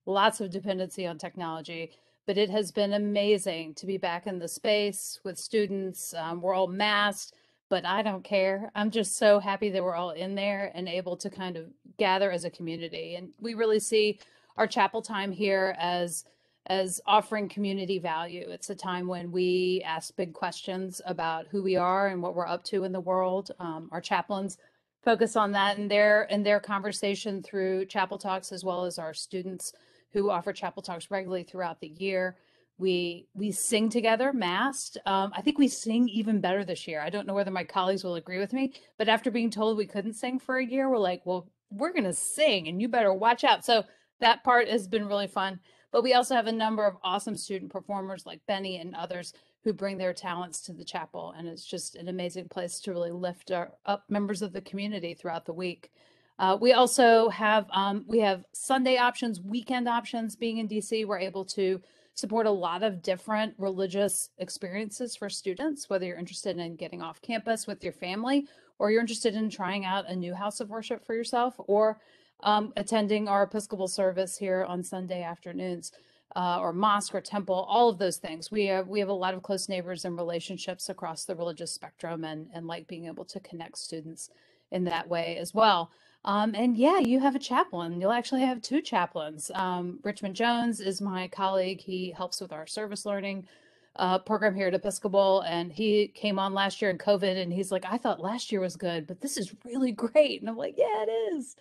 lots of dependency on technology, but it has been amazing to be back in the space with students. Um, we're all masked, but I don't care. I'm just so happy that we're all in there and able to kind of gather as a community, and we really see our chapel time here as as offering community value. It's a time when we ask big questions about who we are and what we're up to in the world. Um, our chaplains focus on that in their in their conversation through chapel talks, as well as our students who offer chapel talks regularly throughout the year. We we sing together, masked. Um, I think we sing even better this year. I don't know whether my colleagues will agree with me, but after being told we couldn't sing for a year, we're like, well, we're gonna sing, and you better watch out. So that part has been really fun. But we also have a number of awesome student performers like Benny and others who bring their talents to the chapel. And it's just an amazing place to really lift our, up members of the community throughout the week. Uh, we also have um, we have Sunday options, weekend options. Being in DC, we're able to support a lot of different religious experiences for students, whether you're interested in getting off campus with your family, or you're interested in trying out a new house of worship for yourself, or um, attending our Episcopal service here on Sunday afternoons, uh, or mosque or temple, all of those things. We have we have a lot of close neighbors and relationships across the religious spectrum, and and like being able to connect students in that way as well. Um, and yeah, you have a chaplain. You'll actually have two chaplains. Um, Richmond Jones is my colleague. He helps with our service learning uh, program here at Episcopal, and he came on last year in COVID, and he's like, I thought last year was good, but this is really great. And I'm like, yeah, it is.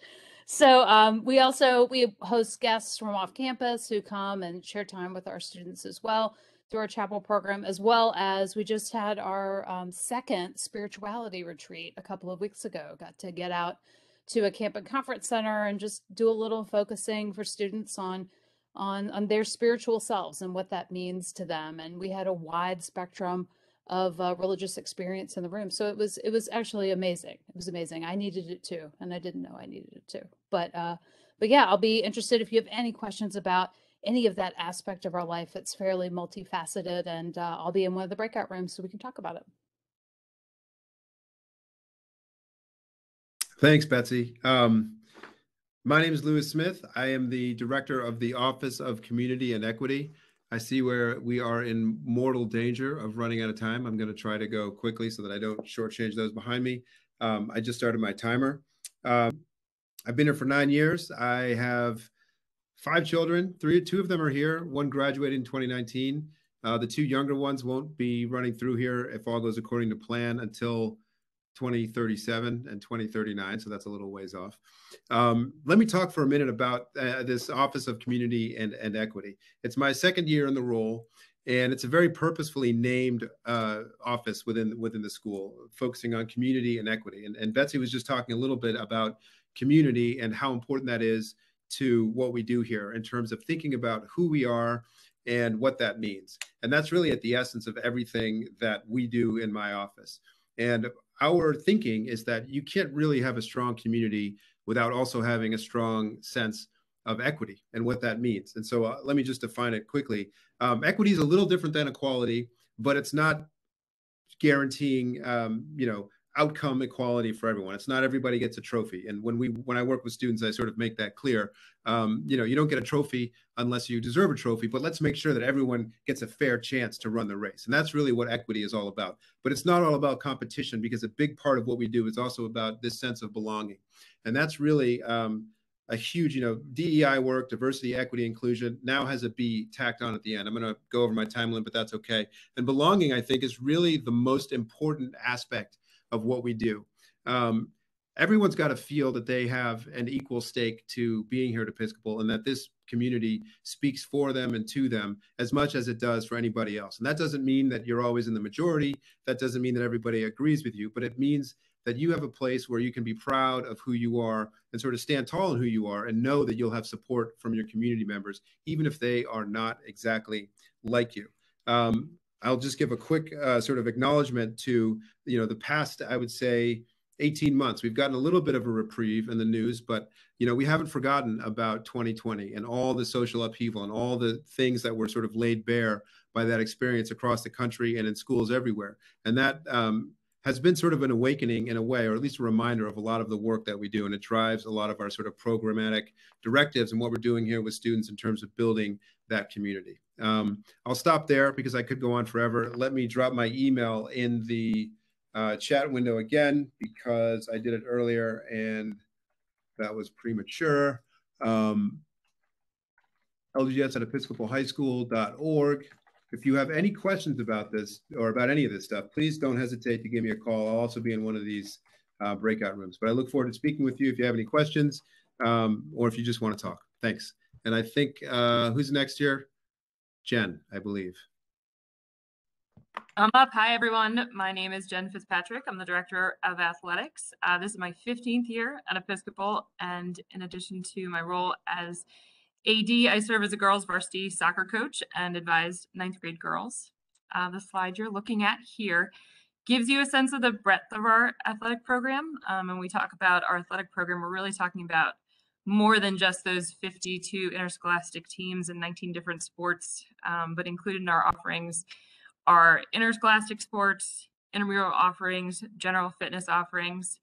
So um, we also we host guests from off campus who come and share time with our students as well through our chapel program, as well as we just had our um, second spirituality retreat a couple of weeks ago. Got to get out to a camp and conference center and just do a little focusing for students on on on their spiritual selves and what that means to them. And we had a wide spectrum of uh, religious experience in the room. So it was it was actually amazing. It was amazing. I needed it too, and I didn't know I needed it too. But uh, but yeah, I'll be interested if you have any questions about any of that aspect of our life. It's fairly multifaceted, and uh, I'll be in one of the breakout rooms so we can talk about it. Thanks, Betsy. Um, my name is Lewis Smith. I am the director of the Office of Community and Equity. I see where we are in mortal danger of running out of time. I'm going to try to go quickly so that I don't shortchange those behind me. Um, I just started my timer. Um, I've been here for nine years. I have five children. Three, two of them are here. One graduated in 2019. Uh, the two younger ones won't be running through here if all goes according to plan until 2037 and 2039. So that's a little ways off. Um, let me talk for a minute about uh, this Office of Community and, and Equity. It's my second year in the role, and it's a very purposefully named uh, office within within the school, focusing on community and equity. And, and Betsy was just talking a little bit about community and how important that is to what we do here in terms of thinking about who we are and what that means. And that's really at the essence of everything that we do in my office. And our thinking is that you can't really have a strong community without also having a strong sense of equity and what that means. And so uh, let me just define it quickly. Um, equity is a little different than equality, but it's not guaranteeing, um, you know, outcome equality for everyone. It's not everybody gets a trophy. And when we when I work with students, I sort of make that clear. Um, you know, you don't get a trophy unless you deserve a trophy, but let's make sure that everyone gets a fair chance to run the race. And that's really what equity is all about. But it's not all about competition because a big part of what we do is also about this sense of belonging. And that's really um, a huge, you know, DEI work, diversity, equity, inclusion now has a B tacked on at the end. I'm going to go over my time limit, but that's okay. And belonging, I think, is really the most important aspect of what we do. Um, everyone's got to feel that they have an equal stake to being here at Episcopal and that this community speaks for them and to them as much as it does for anybody else. And that doesn't mean that you're always in the majority. That doesn't mean that everybody agrees with you, but it means that you have a place where you can be proud of who you are and sort of stand tall in who you are and know that you'll have support from your community members, even if they are not exactly like you. Um, I'll just give a quick uh, sort of acknowledgement to you know the past. I would say 18 months. We've gotten a little bit of a reprieve in the news, but you know we haven't forgotten about 2020 and all the social upheaval and all the things that were sort of laid bare by that experience across the country and in schools everywhere. And that um, has been sort of an awakening in a way, or at least a reminder of a lot of the work that we do. And it drives a lot of our sort of programmatic directives and what we're doing here with students in terms of building that community. Um, I'll stop there because I could go on forever. Let me drop my email in the uh, chat window again because I did it earlier and that was premature. Um, LGS at episcopalhighschool.org. If you have any questions about this or about any of this stuff, please don't hesitate to give me a call. I'll also be in one of these uh, breakout rooms. But I look forward to speaking with you if you have any questions um, or if you just want to talk. Thanks. And I think uh, who's next here? Jen, I believe. I'm up. Hi, everyone. My name is Jen Fitzpatrick. I'm the Director of Athletics. Uh, this is my 15th year at Episcopal. And in addition to my role as AD, I serve as a girls varsity soccer coach and advise ninth grade girls. Uh, the slide you're looking at here gives you a sense of the breadth of our athletic program. Um, and we talk about our athletic program, we're really talking about more than just those 52 interscholastic teams and 19 different sports, um, but included in our offerings are interscholastic sports, intramural offerings, general fitness offerings,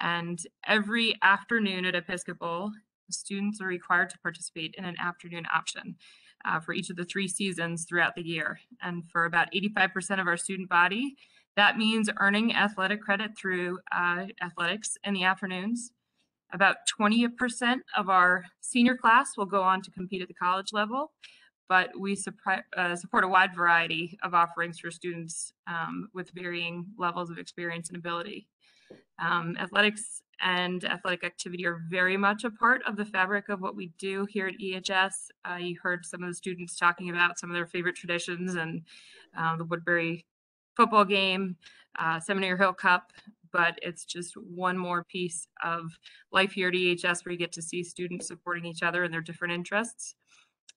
and every afternoon at Episcopal, students are required to participate in an afternoon option uh, for each of the three seasons throughout the year. And for about 85% of our student body, that means earning athletic credit through uh, athletics in the afternoons. About 20% of our senior class will go on to compete at the college level, but we uh, support a wide variety of offerings for students um, with varying levels of experience and ability. Um, athletics and athletic activity are very much a part of the fabric of what we do here at EHS. Uh, you heard some of the students talking about some of their favorite traditions and uh, the Woodberry football game, uh, Seminary Hill Cup, but it's just one more piece of life here at EHS where you get to see students supporting each other and their different interests.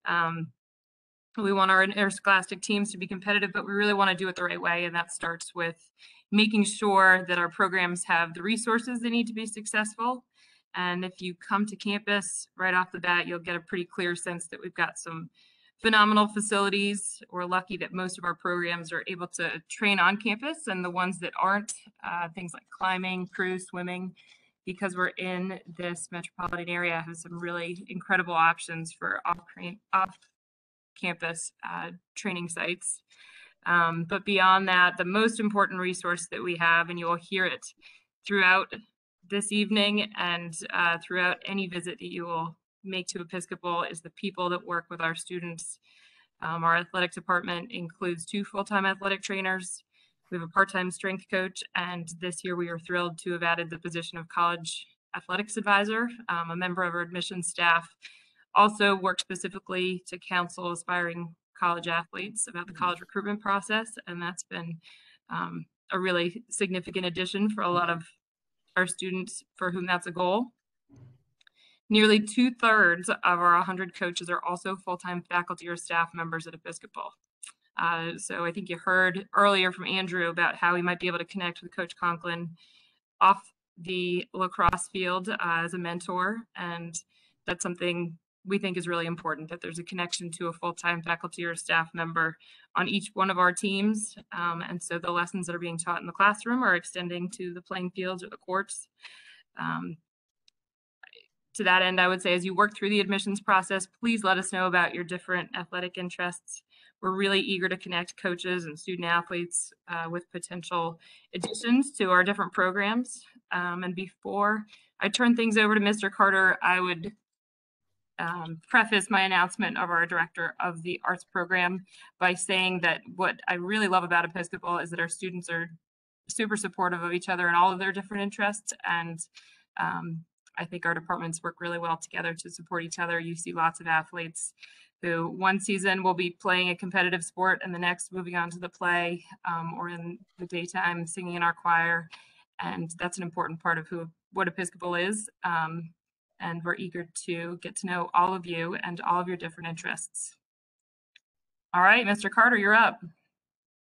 Um, we want our interscholastic teams to be competitive, but we really want to do it the right way. And that starts with making sure that our programs have the resources they need to be successful And if you come to campus right off the bat, you'll get a pretty clear sense that we've got some phenomenal facilities. We're lucky that most of our programs are able to train on campus, and the ones that aren't, uh, things like climbing, crew, swimming, because we're in this metropolitan area, have some really incredible options for off, off campus uh, training sites. Um, but beyond that, the most important resource that we have, and you will hear it throughout this evening and uh, throughout any visit that you will make to Episcopal, is the people that work with our students. Um, our athletic department includes two full-time athletic trainers. We have a part-time strength coach, and this year we are thrilled to have added the position of college athletics advisor, um, a member of our admissions staff. Also work specifically to counsel aspiring college athletes about the college recruitment process, and that's been um, a really significant addition for a lot of our students for whom that's a goal. Nearly two thirds of our 100 coaches are also full-time faculty or staff members at Episcopal. Uh, so I think you heard earlier from Andrew about how he might be able to connect with Coach Conklin off the lacrosse field uh, as a mentor, and that's something we think is really important that there's a connection to a full-time faculty or staff member on each one of our teams. Um, and so the lessons that are being taught in the classroom are extending to the playing fields or the courts. Um, to that end, I would say as you work through the admissions process, please let us know about your different athletic interests. We're really eager to connect coaches and student athletes uh, with potential additions to our different programs. Um, and before I turn things over to Mr. Carter, I would um, preface my announcement of our director of the arts program by saying that what I really love about Episcopal is that our students are super supportive of each other and all of their different interests. And um, I think our departments work really well together to support each other. You see lots of athletes who one season will be playing a competitive sport and the next moving on to the play um, or in the daytime singing in our choir. And that's an important part of who what Episcopal is. Um, and we're eager to get to know all of you and all of your different interests. All right, Mr. Carter, you're up.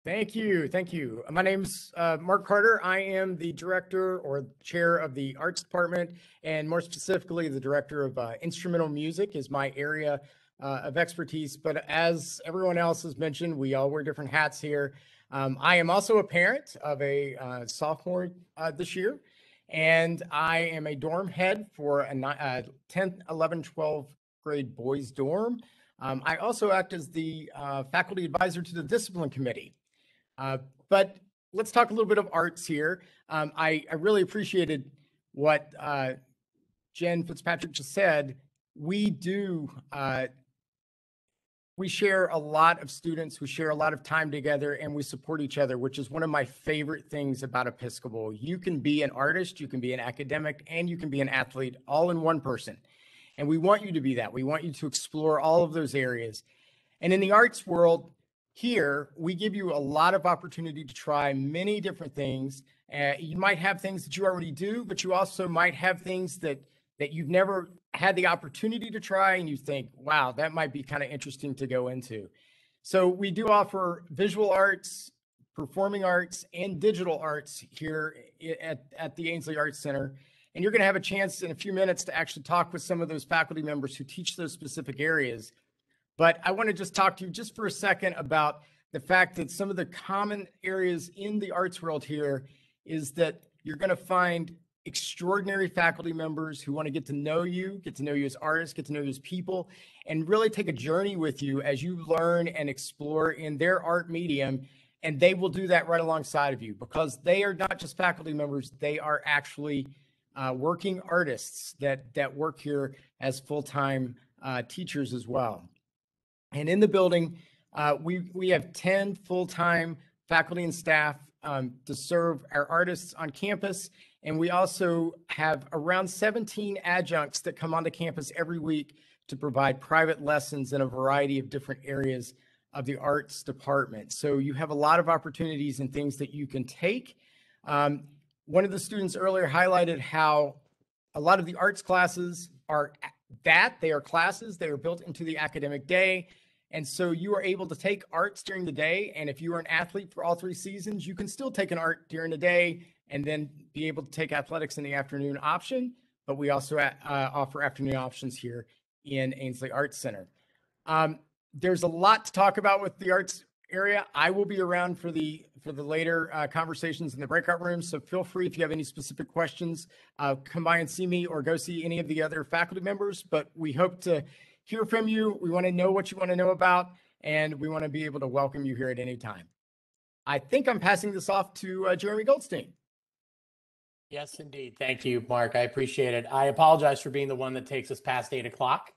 Thank you. Thank you. My name's uh, Mark Carter. I am the director or chair of the arts department, and more specifically, the director of uh, instrumental music is my area uh, of expertise. But as everyone else has mentioned, we all wear different hats here. Um, I am also a parent of a uh, sophomore uh, this year, and I am a dorm head for a, a 10th, 11, 12 grade boys dorm. Um, I also act as the uh, faculty advisor to the discipline committee. Uh, but let's talk a little bit of arts here. Um, I, I, really appreciated what uh, Jen Fitzpatrick just said. We do uh, we share a lot of students we share a lot of time together and we support each other which is one of my favorite things about episcopal. You can be an artist you can be an academic and you can be an athlete all in one person. And we want you to be that. We want you to explore all of those areas. And in the arts world here we give you a lot of opportunity to try many different things. Uh, you might have things that you already do but you also might have things that that you've never had the opportunity to try and you think, wow, that might be kind of interesting to go into. So we do offer visual arts, performing arts, and digital arts here at, at the Ainslie Arts Center. And you're going to have a chance in a few minutes to actually talk with some of those faculty members who teach those specific areas. But I want to just talk to you just for a second about the fact that some of the common areas in the arts world here is that you're going to find extraordinary faculty members who want to get to know you, get to know you as artists, get to know you as people, and really take a journey with you as you learn and explore in their art medium. And they will do that right alongside of you because they are not just faculty members, they are actually uh, working artists that, that work here as full time uh, teachers as well. And in the building, uh, we, we have 10 full time faculty and staff um, to serve our artists on campus and we also have around 17 adjuncts that come onto campus every week to provide private lessons in a variety of different areas of the arts department. So you have a lot of opportunities and things that you can take. Um, one of the students earlier highlighted how a lot of the arts classes are that they are classes, they are built into the academic day. And so you are able to take arts during the day. And if you are an athlete for all three seasons, you can still take an art during the day and then be able to take athletics in the afternoon option. but we also uh, offer afternoon options here in Ainslie Arts Center. Um, there's a lot to talk about with the arts area. I will be around for the for the later uh, conversations in the breakout rooms. So feel free if you have any specific questions, uh, come by and see me or go see any of the other faculty members. But we hope to hear from you. We want to know what you want to know about, and we want to be able to welcome you here at any time. I think I'm passing this off to uh, Jeremy Goldstein. Yes, indeed. Thank you, Mark. I appreciate it. I apologize for being the one that takes us past eight o'clock.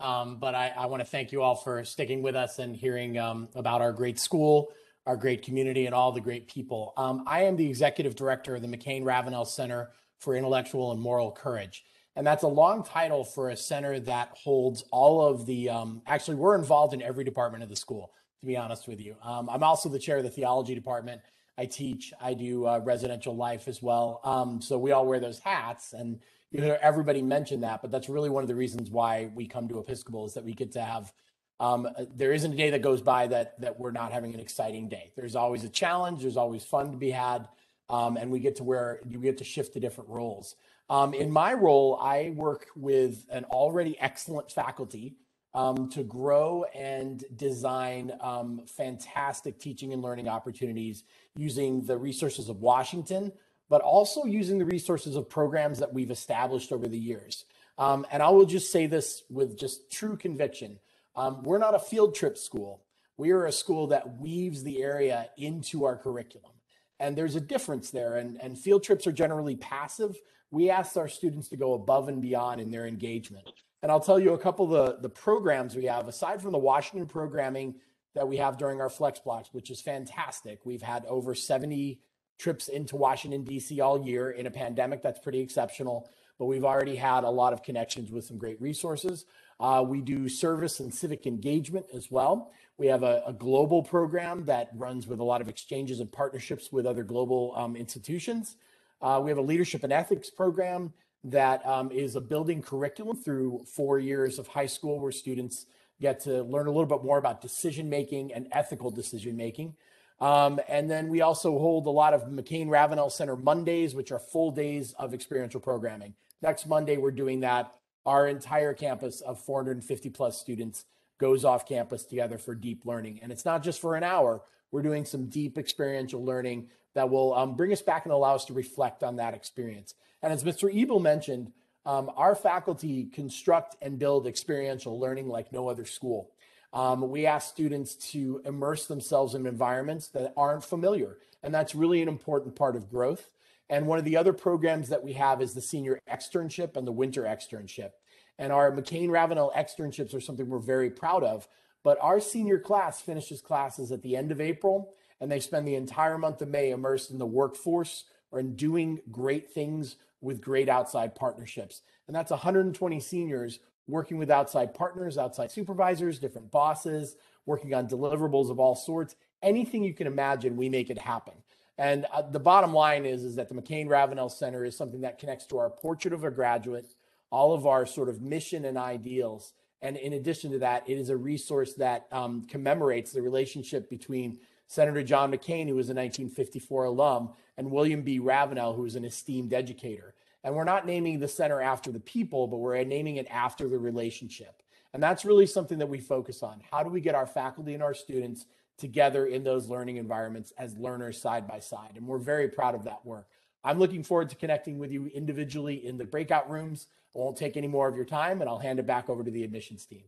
Um, but I, I want to thank you all for sticking with us and hearing um, about our great school, our great community, and all the great people. Um, I am the executive director of the McCain Ravenel Center for Intellectual and Moral Courage. And that's a long title for a center that holds all of the, um, actually, we're involved in every department of the school, to be honest with you. Um, I'm also the chair of the theology department. I teach, I do uh, residential life as well. Um, so we all wear those hats. And you hear everybody mentioned that, but that's really one of the reasons why we come to Episcopal is that we get to have. Um, there isn't a day that goes by that that we're not having an exciting day. There's always a challenge. There's always fun to be had, um, and we get to where you get to shift to different roles. Um, in my role, I work with an already excellent faculty um, to grow and design um, fantastic teaching and learning opportunities using the resources of Washington, but also using the resources of programs that we've established over the years. Um, and I will just say this with just true conviction. Um, we're not a field trip school. We are a school that weaves the area into our curriculum. And there's a difference there. And, and field trips are generally passive. We ask our students to go above and beyond in their engagement. And I'll tell you a couple of the, the programs we have, aside from the Washington programming that we have during our flex blocks, which is fantastic. We've had over 70 trips into Washington, D.C. all year. In a pandemic, that's pretty exceptional. But we've already had a lot of connections with some great resources. Uh, we do service and civic engagement as well. We have a, a, global program that runs with a lot of exchanges and partnerships with other global um, institutions. Uh, we have a leadership and ethics program that um, is a building curriculum through four years of high school where students get to learn a little bit more about decision making and ethical decision making. Um, and then we also hold a lot of McCain Ravenel Center Mondays, which are full days of experiential programming. Next Monday, we're doing that. Our entire campus of 450 plus students goes off campus together for deep learning. And it's not just for an hour, we're doing some deep experiential learning that will um, bring us back and allow us to reflect on that experience. And as Mr. Ebel mentioned, um, our faculty construct and build experiential learning like no other school. Um, we ask students to immerse themselves in environments that aren't familiar, and that's really an important part of growth. And one of the other programs that we have is the senior externship and the winter externship. And our McCain Ravenel externships are something we're very proud of. But our senior class finishes classes at the end of April, and they spend the entire month of May immersed in the workforce or in doing great things with great outside partnerships. And that's 120 seniors working with outside partners, outside supervisors, different bosses, working on deliverables of all sorts. Anything you can imagine, we make it happen. And uh, the bottom line is, is that the McCain Ravenel Center is something that connects to our portrait of a graduate, all of our sort of mission and ideals. And in addition to that, it is a resource that um, commemorates the relationship between Senator John McCain, who was a 1954 alum, and William B. Ravenel, who was an esteemed educator. And we're not naming the center after the people, but we're naming it after the relationship. And that's really something that we focus on. How do we get our faculty and our students together in those learning environments as learners side by side? And we're very proud of that work. I'm looking forward to connecting with you individually in the breakout rooms. I won't take any more of your time and I'll hand it back over to the admissions team.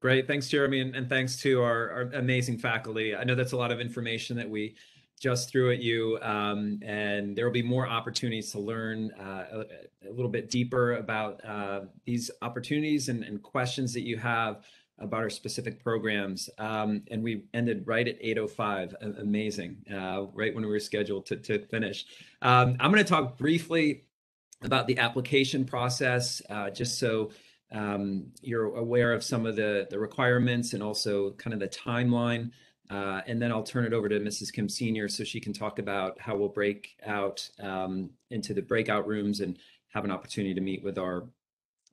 Great. Thanks, Jeremy. And, and thanks to our, our amazing faculty. I know that's a lot of information that we just threw at you. Um, and there will be more opportunities to learn uh, a, a, little bit deeper about uh, these opportunities and, and, questions that you have about our specific programs. Um, and we ended right at 8.05. Amazing. Uh, right when we were scheduled to, to finish. Um, I'm going to talk briefly about the application process, uh, just so um, you're aware of some of the, the requirements and also kind of the timeline. Uh, and then I'll turn it over to Mrs. Kim Senior so she can talk about how we'll break out um, into the breakout rooms and have an opportunity to meet with our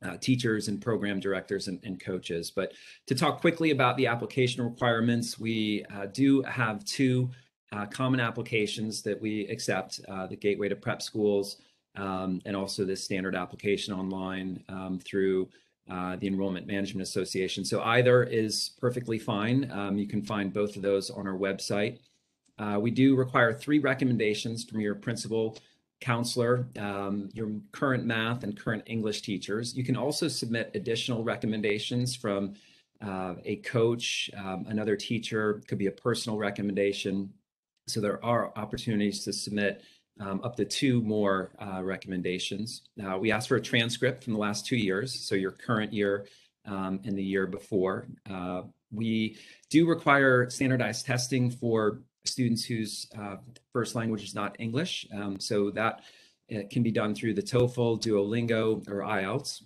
uh, teachers and program directors and, and, coaches. But to talk quickly about the application requirements, we uh, do have two uh, common applications that we accept, uh, the Gateway to Prep Schools um, and also this standard application online um, through uh, the Enrollment Management Association. So either is perfectly fine. Um, you can find both of those on our website. Uh, we do require three recommendations from your principal, counselor, um, your current math and current English teachers. You can also submit additional recommendations from uh, a coach, um, another teacher, could be a personal recommendation. So there are opportunities to submit um, up to two more uh, recommendations. We ask for a transcript from the last two years, so your current year um, and the year before. Uh, we do require standardized testing for students whose uh, first language is not English. Um, so that uh, can be done through the TOEFL, Duolingo, or IELTS.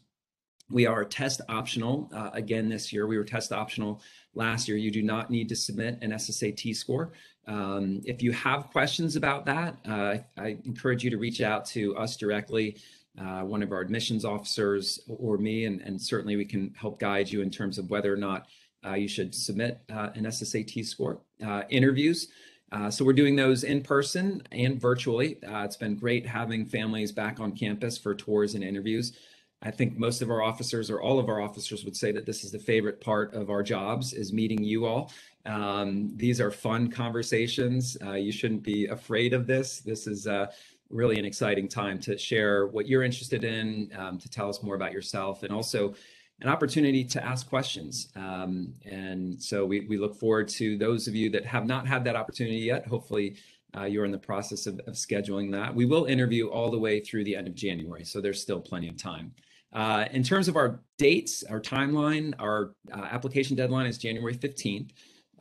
We are test optional uh, again this year. We were test optional last year. You do not need to submit an SSAT score. Um, if you have questions about that, uh, I encourage you to reach out to us directly, uh, one of our admissions officers or me, and, and, certainly we can help guide you in terms of whether or not uh, you should submit uh, an SSAT score. Uh, interviews. Uh, so we're doing those in person and virtually. it's been great having families back on campus for tours and interviews. I think most of our officers or all of our officers would say that this is the favorite part of our jobs is meeting you all. Um, these are fun conversations. Uh, you shouldn't be afraid of this. This is uh, really an exciting time to share what you're interested in, um, to tell us more about yourself, and also an opportunity to ask questions. Um, and so we, we look forward to those of you that have not had that opportunity yet. Hopefully, uh, you're in the process of, of scheduling that. We will interview all the way through the end of January, so there's still plenty of time. Uh, in terms of our dates, our timeline, our uh, application deadline is January 15th,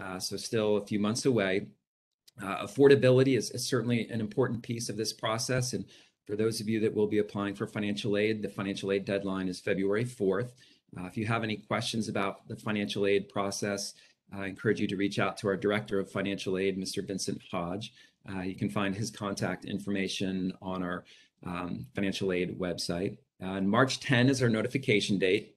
uh, so still a few months away. Uh, affordability is, is, certainly an important piece of this process. And for those of you that will be applying for financial aid, the financial aid deadline is February 4th. Uh, if you have any questions about the financial aid process, I encourage you to reach out to our Director of Financial Aid, Mr. Vincent Hodge. Uh, you can find his contact information on our um, financial aid website. Uh, and March 10 is our notification date.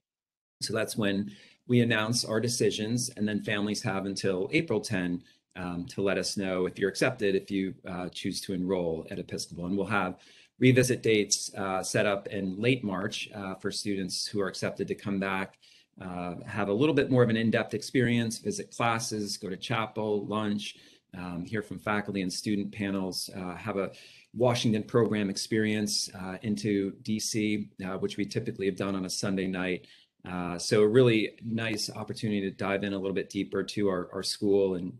So that's when we announce our decisions, and then families have until April 10 um, to let us know if you're accepted, if you uh, choose to enroll at Episcopal. And we'll have revisit dates uh, set up in late March uh, for students who are accepted to come back, uh, have a little bit more of an in-depth experience, visit classes, go to chapel, lunch, um, hear from faculty and student panels, uh, have a Washington program experience uh, into DC, uh, which we typically have done on a Sunday night. Uh, so a really nice opportunity to dive in a little bit deeper to our, our school and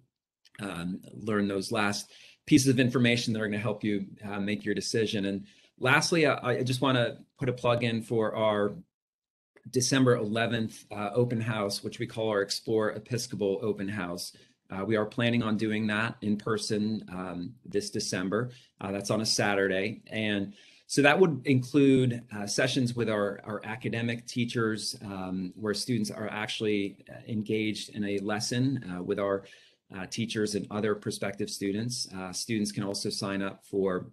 um, learn those last pieces of information that are going to help you uh, make your decision. And lastly, I, I just want to put a plug in for our December 11th uh, open house, which we call our Explore Episcopal Open House. Uh, we are planning on doing that in person um, this December. Uh, that's on a Saturday. And so that would include uh, sessions with our, our academic teachers um, where students are actually uh, engaged in a lesson uh, with our uh, teachers and other prospective students. students can also sign up for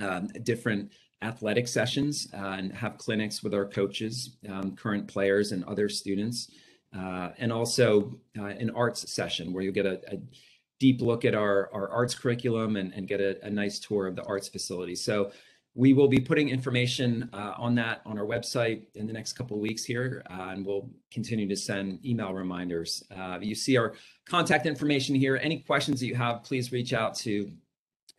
um, different athletic sessions and have clinics with our coaches, um, current players, and other students uh, and also uh, an arts session where you'll get a, a, deep look at our, our arts curriculum and, and get a, a, nice tour of the arts facility. So we will be putting information uh, on that on our website in the next couple of weeks here, uh, and we'll continue to send email reminders. Uh, you see our contact information here. Any questions that you have, please reach out to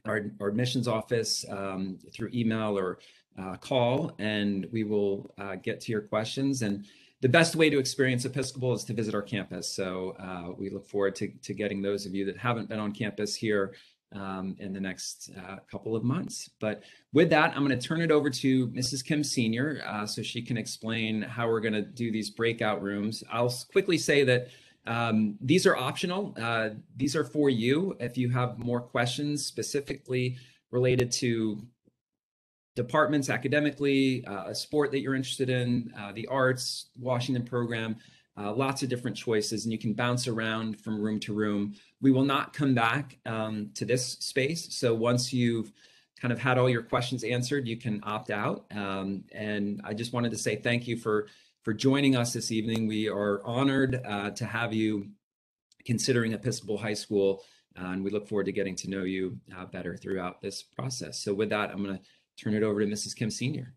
our, our admissions office um, through email or uh, call, and we will get to your questions. And the best way to experience Episcopal is to visit our campus. So uh, we look forward to, to getting those of you that haven't been on campus here um, in the next uh, couple of months. But with that, I'm going to turn it over to Mrs. Kim Senior uh, so she can explain how we're going to do these breakout rooms. I'll quickly say that um, these are optional. Uh, these are for you if you have more questions specifically related to departments academically, uh, a sport that you're interested in, uh, the arts, Washington program, uh, lots of different choices, and you can bounce around from room to room. We will not come back um, to this space. So once you've kind of had all your questions answered, you can opt out. Um, and I just wanted to say thank you for for joining us this evening. We are honored uh, to have you considering Episcopal High School, uh, and we look forward to getting to know you uh, better throughout this process. So with that, I'm going to turn it over to Mrs. Kim Senior.